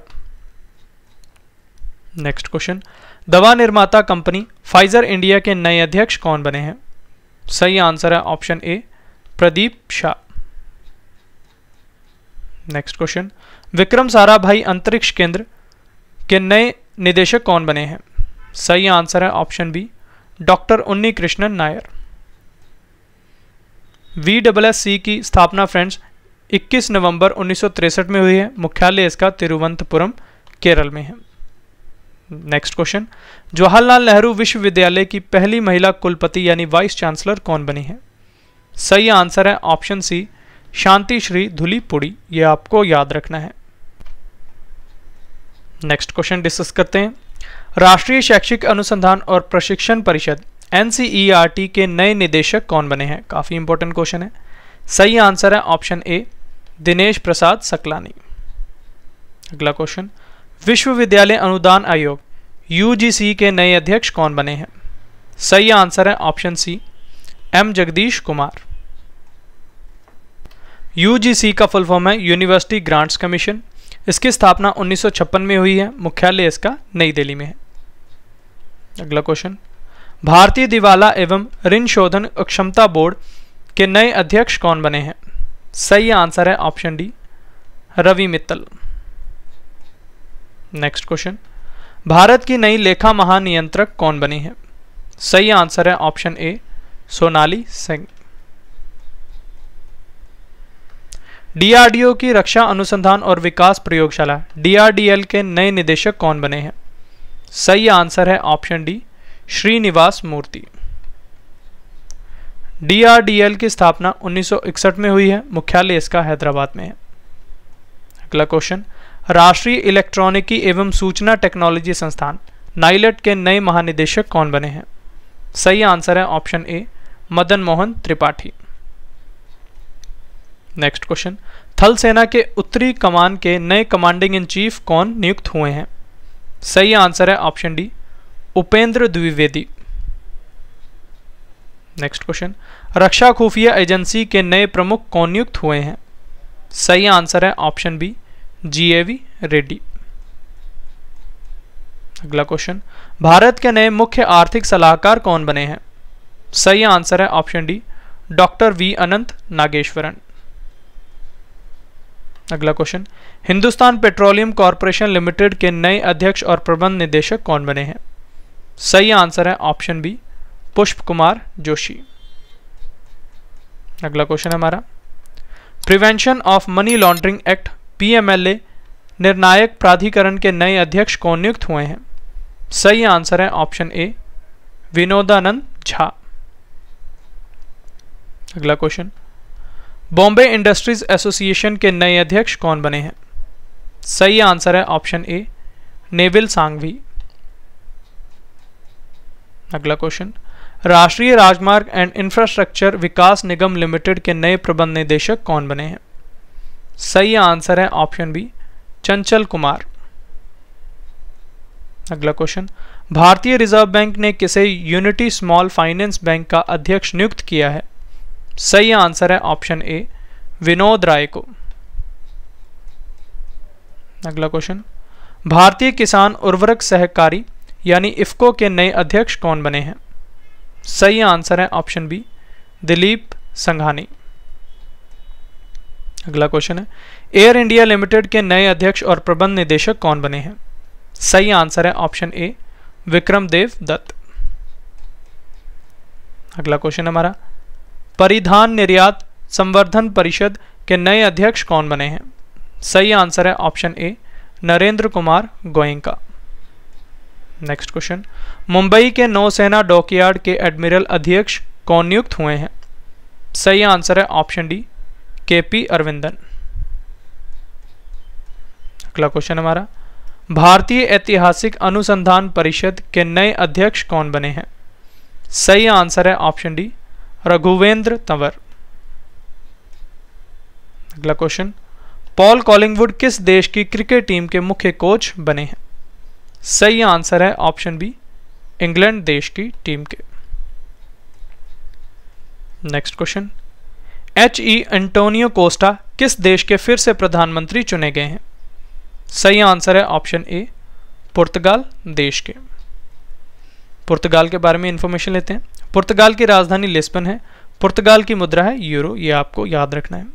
Speaker 1: next question दवा निर्माता कंपनी फाइजर इंडिया के नए अध्यक्ष कौन बने हैं सही आंसर है option A Pradeep Shah next question Vikram Sarabhai अंतरिक्ष केंद्र के नए निदेशक कौन बने हैं सही आंसर है option B doctor Unni Krishnan Nair V double S C की स्थापना फ्रेंड्स 21 नवंबर उन्नीस में हुई है मुख्यालय इसका तिरुवंतपुरम केरल में है नेक्स्ट क्वेश्चन जवाहरलाल नेहरू विश्वविद्यालय की पहली महिला कुलपति यानी वाइस चांसलर कौन बनी है सही आंसर है ऑप्शन सी शांति श्री धुलीपुड़ी ये आपको याद रखना है नेक्स्ट क्वेश्चन डिस्कस करते हैं राष्ट्रीय शैक्षिक अनुसंधान और प्रशिक्षण परिषद एन e के नए निदेशक कौन बने हैं काफ़ी इंपॉर्टेंट क्वेश्चन है सही आंसर है ऑप्शन ए दिनेश प्रसाद सकलानी अगला क्वेश्चन विश्वविद्यालय अनुदान आयोग यूजीसी के नए अध्यक्ष कौन बने हैं सही आंसर है option C M Jagadesh Kumar UGC का फुल फॉर्म है यूनिवर्सिटी ग्रांट्स कमीशन इसकी स्थापना 1956 में हुई है मुख्यालय इसका नई दिल्ली में है अगला क्वेश्चन भारतीय दिवाला एवं ऋण शोधन अक्षमता बोर्ड के नए अध्यक्ष कौन बने हैं सही आंसर है option D Ravi Mittal next question Bharat की नई लेखा महानियंत्रक कौन बनी है सही आंसर है option A Sonali Singh DRDO की रक्षा अनुसंधान और विकास प्रयोगशाला डीआरडीएल के नए निदेशक कौन बने हैं सही आंसर है option D Srinivas Murthy DRDL की स्थापना 1961 में हुई है मुख्यालय इसका हैदराबाद में है अगला क्वेश्चन राष्ट्रीय इलेक्ट्रॉनिकी एवं सूचना टेक्नोलॉजी संस्थान नाइलेट के नए महानिदेशक कौन बने हैं सही आंसर है option A Madan Mohan Tripathi next question थल सेना के उत्तरी कमान के नए कमांडिंग इन चीफ कौन नियुक्त हुए हैं सही आंसर है option D Upendra Dwivedi next question रक्षा खुफिया एजेंसी के नए प्रमुख कौन नियुक्त हुए हैं सही आंसर है option B G A V Reddy अगला क्वेश्चन भारत के नए मुख्य आर्थिक सलाहकार कौन बने हैं सही आंसर है option D doctor V Anantha Nageswaran अगला question Hindustan petroleum corporation limited के नए अध्यक्ष और प्रबंध निदेशक कौन बने हैं सही आंसर है ऑप्शन बी पुष्प कुमार जोशी अगला क्वेश्चन हमारा prevention of money laundering act PMLA निर्णायक प्राधिकरण के नए अध्यक्ष को नियुक्त हुए हैं सही आंसर है ऑप्शन ए विनोदानंद झा अगला क्वेश्चन बॉम्बे इंडस्ट्रीज एसोसिएशन के नए अध्यक्ष कौन बने हैं सही आंसर है ऑप्शन ए नेविल सांगवी अगला क्वेश्चन राष्ट्रीय राजमार्ग एंड इंफ्रास्ट्रक्चर विकास निगम लिमिटेड के नए प्रबंध निदेशक कौन बने हैं सही आंसर है ऑप्शन बी चंचल कुमार अगला क्वेश्चन भारतीय रिजर्व बैंक ने किसे यूनिटी स्मॉल फाइनेंस बैंक का अध्यक्ष नियुक्त किया है सही आंसर है ऑप्शन ए विनोद राय को अगला क्वेश्चन भारतीय किसान उर्वरक सहकारी यानी इफको के नए अध्यक्ष कौन बने हैं सही आंसर है ऑप्शन बी दिलीप संघानी अगला क्वेश्चन है एयर इंडिया लिमिटेड के नए अध्यक्ष और प्रबंध निदेशक कौन बने हैं सही आंसर है ऑप्शन ए विक्रम देव दत्त अगला क्वेश्चन हमारा परिधान निर्यात संवर्धन परिषद के नए अध्यक्ष कौन बने हैं सही आंसर है option A Narendra Kumar Goyanka next question Mumbai के नौसेना डॉकयार्ड के एडमिरल अध्यक्ष कौन नियुक्त हुए हैं सही आंसर है option D K P Aravindan अगला क्वेश्चन हमारा भारतीय ऐतिहासिक अनुसंधान परिषद के नए अध्यक्ष कौन बने हैं सही आंसर है ऑप्शन डी रघुवेंद्र तंवर अगला क्वेश्चन पॉल कॉलिंगवुड किस देश की क्रिकेट टीम के मुख्य कोच बने हैं सही आंसर है ऑप्शन बी इंग्लैंड देश की टीम के next question H E Antonio Costa किस देश के फिर से प्रधानमंत्री चुने गए हैं सही आंसर है ऑप्शन ए पुर्तगाल देश के पुर्तगाल के बारे में इंफॉर्मेशन लेते हैं पुर्तगाल की राजधानी लिस्बन है पुर्तगाल की मुद्रा है यूरो ये आपको याद रखना है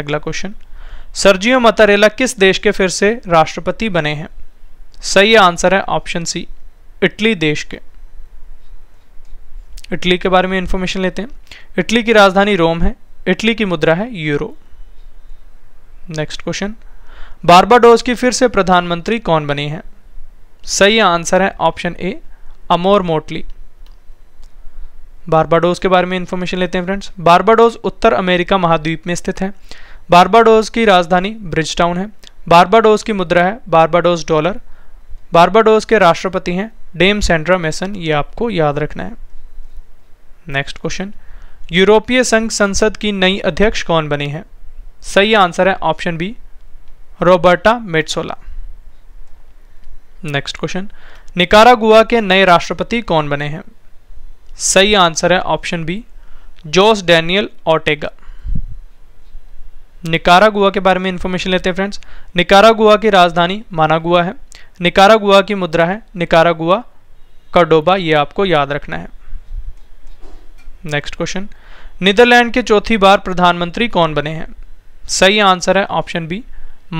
Speaker 1: अगला क्वेश्चन सर्जियो मतारेला किस देश के फिर से राष्ट्रपति बने हैं सही आंसर है ऑप्शन सी इटली देश के इटली के बारे में इंफॉर्मेशन लेते हैं इटली की राजधानी रोम है इटली की मुद्रा है यूरो नेक्स्ट क्वेश्चन बारबाडोस की फिर से प्रधानमंत्री कौन बनी है सही आंसर है ऑप्शन ए अमोर मोटली बारबाडोस के बारे में इंफॉर्मेशन लेते हैं फ्रेंड्स बारबाडोस उत्तर अमेरिका महाद्वीप में स्थित है बारबाडोस की राजधानी ब्रिज टाउन है बारबाडोस की मुद्रा है बारबाडोस डॉलर बारबाडोस के राष्ट्रपति हैं डेम सेंड्रा मेसन ये आपको याद रखना है नेक्स्ट क्वेश्चन यूरोपीय संघ संसद की नई अध्यक्ष कौन बनी है सही आंसर है option B Roberta Metsola next question Nicaragua के नए राष्ट्रपति कौन बने हैं सही आंसर है option B Jose Daniel Ortega Nicaragua के बारे में इंफॉर्मेशन लेते हैं फ्रेंड्स निकारागुआ की राजधानी मानागुआ है निकारागुआ की मुद्रा है निकारागुआ कडोबा ये आपको याद रखना है नेक्स्ट क्वेश्चन नीदरलैंड के चौथी बार प्रधानमंत्री कौन बने हैं सही आंसर है ऑप्शन बी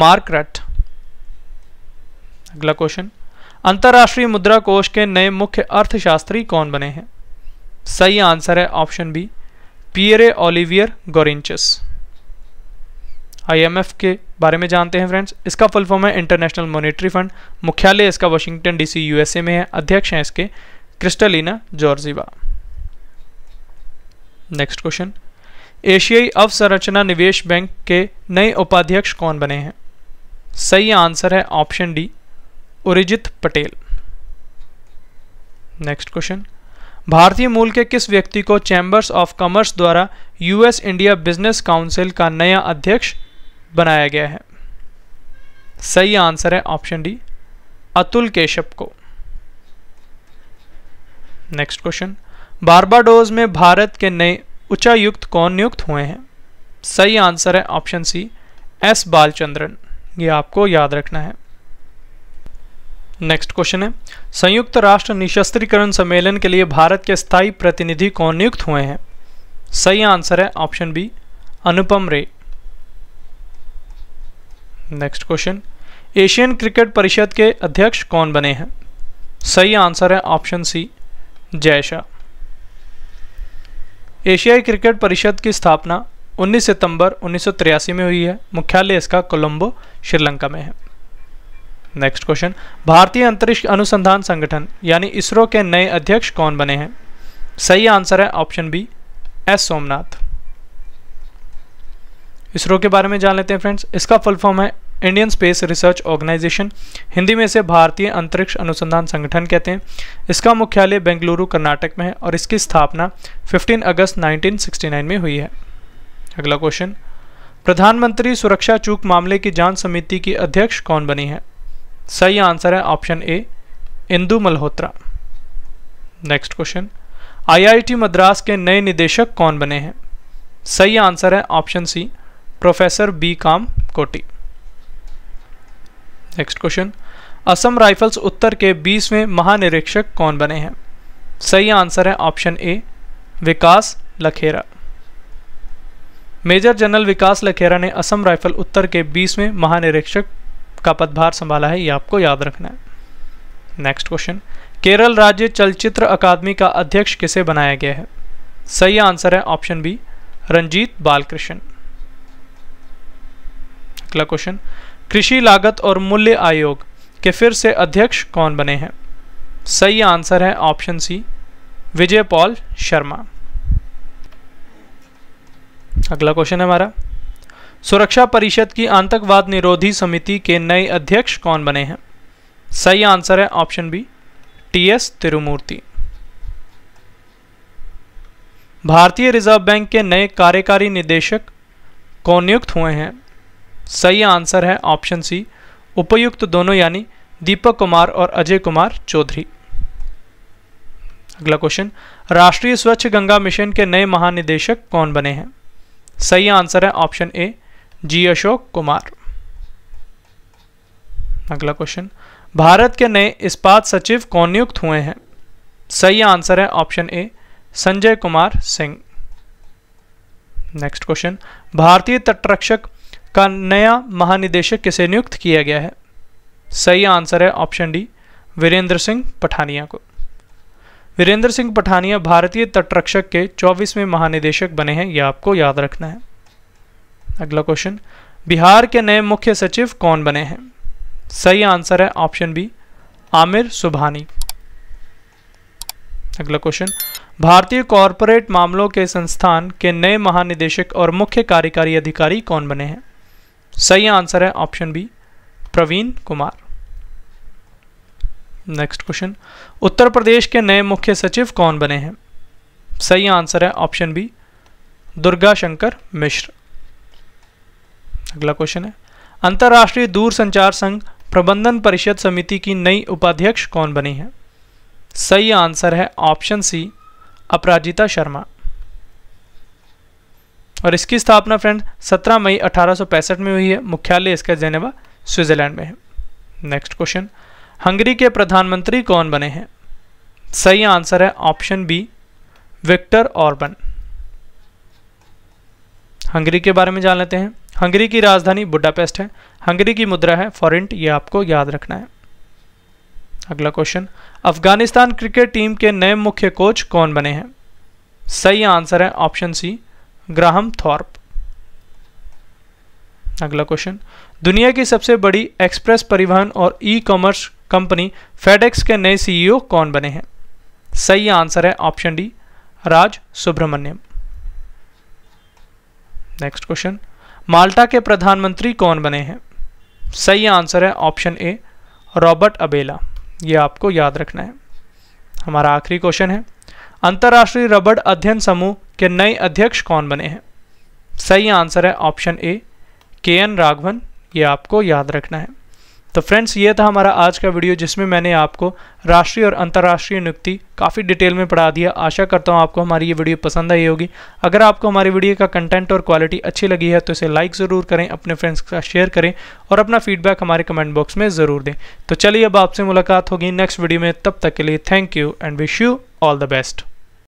Speaker 1: मार्क रट अगला क्वेश्चन अंतर्राष्ट्रीय मुद्रा कोष के नए मुख्य अर्थशास्त्री कौन बने हैं सही आंसर है option B Pierre Olivier Gourinchas IMF के बारे में जानते हैं फ्रेंड्स इसका फुल फॉर्म है इंटरनेशनल मॉनेटरी फंड मुख्यालय इसका वाशिंगटन डीसी यूएसए में है अध्यक्ष हैं इसके क्रिस्टलिना जॉर्जिवा नेक्स्ट क्वेश्चन एशियाई अवसंरचना निवेश बैंक के नए उपाध्यक्ष कौन बने हैं सही आंसर है option D Urjit Patel next question भारतीय मूल के किस व्यक्ति को चैंबर्स ऑफ कॉमर्स द्वारा यूएस इंडिया बिजनेस काउंसिल का नया अध्यक्ष बनाया गया है सही आंसर है ऑप्शन डी अतुल केशव को नेक्स्ट क्वेश्चन बारबाडोज में भारत के नए उच्चायुक्त कौन नियुक्त हुए हैं सही आंसर है ऑप्शन सी एस बालचंद्रन ये आपको याद रखना है नेक्स्ट क्वेश्चन है संयुक्त राष्ट्र निशस्त्रीकरण सम्मेलन के लिए भारत के स्थायी प्रतिनिधि कौन नियुक्त हुए हैं सही आंसर है ऑप्शन बी अनुपम रे नेक्स्ट क्वेश्चन एशियन क्रिकेट परिषद के अध्यक्ष कौन बने हैं सही आंसर है ऑप्शन सी जय शाह एशियाई क्रिकेट परिषद की स्थापना 19 सितंबर उन्नीस में हुई है मुख्यालय इसका कोलंबो श्रीलंका में है नेक्स्ट क्वेश्चन भारतीय अंतरिक्ष अनुसंधान संगठन यानी इसरो के नए अध्यक्ष कौन बने हैं सही आंसर है option B S Somnath ISRO के बारे में जान लेते हैं फ्रेंड्स इसका फुल फॉर्म है Indian space research organisation Hindi में इसे भारतीय अंतरिक्ष अनुसंधान संगठन कहते हैं इसका मुख्यालय बेंगलुरु कर्नाटक में है और इसकी स्थापना 15 अगस्त 1969 में हुई है अगला क्वेश्चन प्रधानमंत्री सुरक्षा चूक मामले की जांच समिति की अध्यक्ष कौन बनी है सही आंसर है option A Indu Malhotra next question IIT Madras के नए निदेशक कौन बने हैं सही आंसर है ऑप्शन सी professor B Kamakoti next question Assam rifles उत्तर के बीसवें महानिरीक्षक कौन बने हैं सही आंसर है option A Vikas Lakhera major general Vikas Lakhera ने असम राइफल उत्तर के बीसवें महानिरीक्षक का पदभार संभाला है ये आपको याद रखना है नेक्स्ट क्वेश्चन केरल राज्य चलचित्र अकादमी का अध्यक्ष किसे बनाया गया है सही आंसर है ऑप्शन बी रंजीत बालकृष्ण अगला क्वेश्चन कृषि लागत और मूल्य आयोग के फिर से अध्यक्ष कौन बने हैं सही आंसर है ऑप्शन सी विजय पॉल शर्मा अगला क्वेश्चन है हमारा सुरक्षा परिषद की आतंकवाद निरोधी समिति के नए अध्यक्ष कौन बने हैं सही आंसर है option B T S Tirumurti भारतीय रिजर्व बैंक के नए कार्यकारी निदेशक कौन नियुक्त हुए हैं सही आंसर है ऑप्शन सी उपयुक्त दोनों यानी दीपक कुमार और अजय कुमार चौधरी अगला क्वेश्चन राष्ट्रीय स्वच्छ गंगा मिशन के नए महानिदेशक कौन बने हैं सही आंसर है option A G Ashok Kumar अगला क्वेश्चन भारत के नए इस्पात सचिव कौन नियुक्त हुए हैं सही आंसर है option A Sanjay Kumar Singh next question भारतीय तटरक्षक का नया महानिदेशक किसे नियुक्त किया गया है सही आंसर है ऑप्शन डी वीरेंद्र सिंह पठानिया को वीरेंद्र सिंह पठानिया भारतीय तटरक्षक के 24वें महानिदेशक बने हैं यह आपको याद रखना है अगला क्वेश्चन बिहार के नए मुख्य सचिव कौन बने हैं सही आंसर है ऑप्शन बी आमिर सुबहानी अगला क्वेश्चन भारतीय कॉरपोरेट मामलों के संस्थान के नए महानिदेशक और मुख्य कार्यकारी अधिकारी कौन बने हैं सही आंसर है option B Praveen Kumar next question Uttar Pradesh के नए मुख्य सचिव कौन बने हैं सही आंसर है ऑप्शन बी दुर्गा शंकर मिश्र अगला क्वेश्चन है अंतर्राष्ट्रीय दूरसंचार संघ प्रबंधन परिषद समिति की नई उपाध्यक्ष कौन बनी है सही आंसर है ऑप्शन सी अपराजिता शर्मा और इसकी स्थापना फ्रेंड 17 मई अठारह में हुई है मुख्यालय इसका जेनेवा स्विट्जरलैंड में है नेक्स्ट क्वेश्चन हंगरी के प्रधानमंत्री कौन बने हैं सही आंसर है option B Viktor Orban Hungary के बारे में जान लेते हैं हंगरी की राजधानी बुडापेस्ट है हंगरी की मुद्रा है फॉरेंट ये आपको याद रखना है अगला क्वेश्चन अफगानिस्तान क्रिकेट टीम के नए मुख्य कोच कौन बने हैं सही आंसर है ऑप्शन सी ग्राहम थॉर्प अगला क्वेश्चन दुनिया की सबसे बड़ी एक्सप्रेस परिवहन और ई कॉमर्स कंपनी फेडेक्स के नए सीईओ e कौन बने हैं सही आंसर है option D Raj Subramaniam next question Malta के प्रधानमंत्री कौन बने हैं सही आंसर है ऑप्शन ए रॉबर्ट अबेला ये आपको याद रखना है हमारा आखिरी क्वेश्चन है अंतर्राष्ट्रीय रबड़ अध्ययन समूह के नए अध्यक्ष कौन बने हैं सही आंसर है ऑप्शन ए के एन राघवन ये आपको याद रखना है तो फ्रेंड्स ये था हमारा आज का वीडियो जिसमें मैंने आपको राष्ट्रीय और अंतर्राष्ट्रीय नियुक्ति काफ़ी डिटेल में पढ़ा दिया आशा करता हूँ आपको हमारी ये वीडियो पसंद आई होगी अगर आपको हमारी वीडियो का कंटेंट और क्वालिटी अच्छी लगी है तो इसे लाइक ज़रूर करें अपने फ्रेंड्स के साथ शेयर करें और अपना फीडबैक हमारे कमेंट बॉक्स में ज़रूर दें तो चलिए अब आपसे मुलाकात होगी नेक्स्ट वीडियो में तब तक के लिए thank you and wish you all the best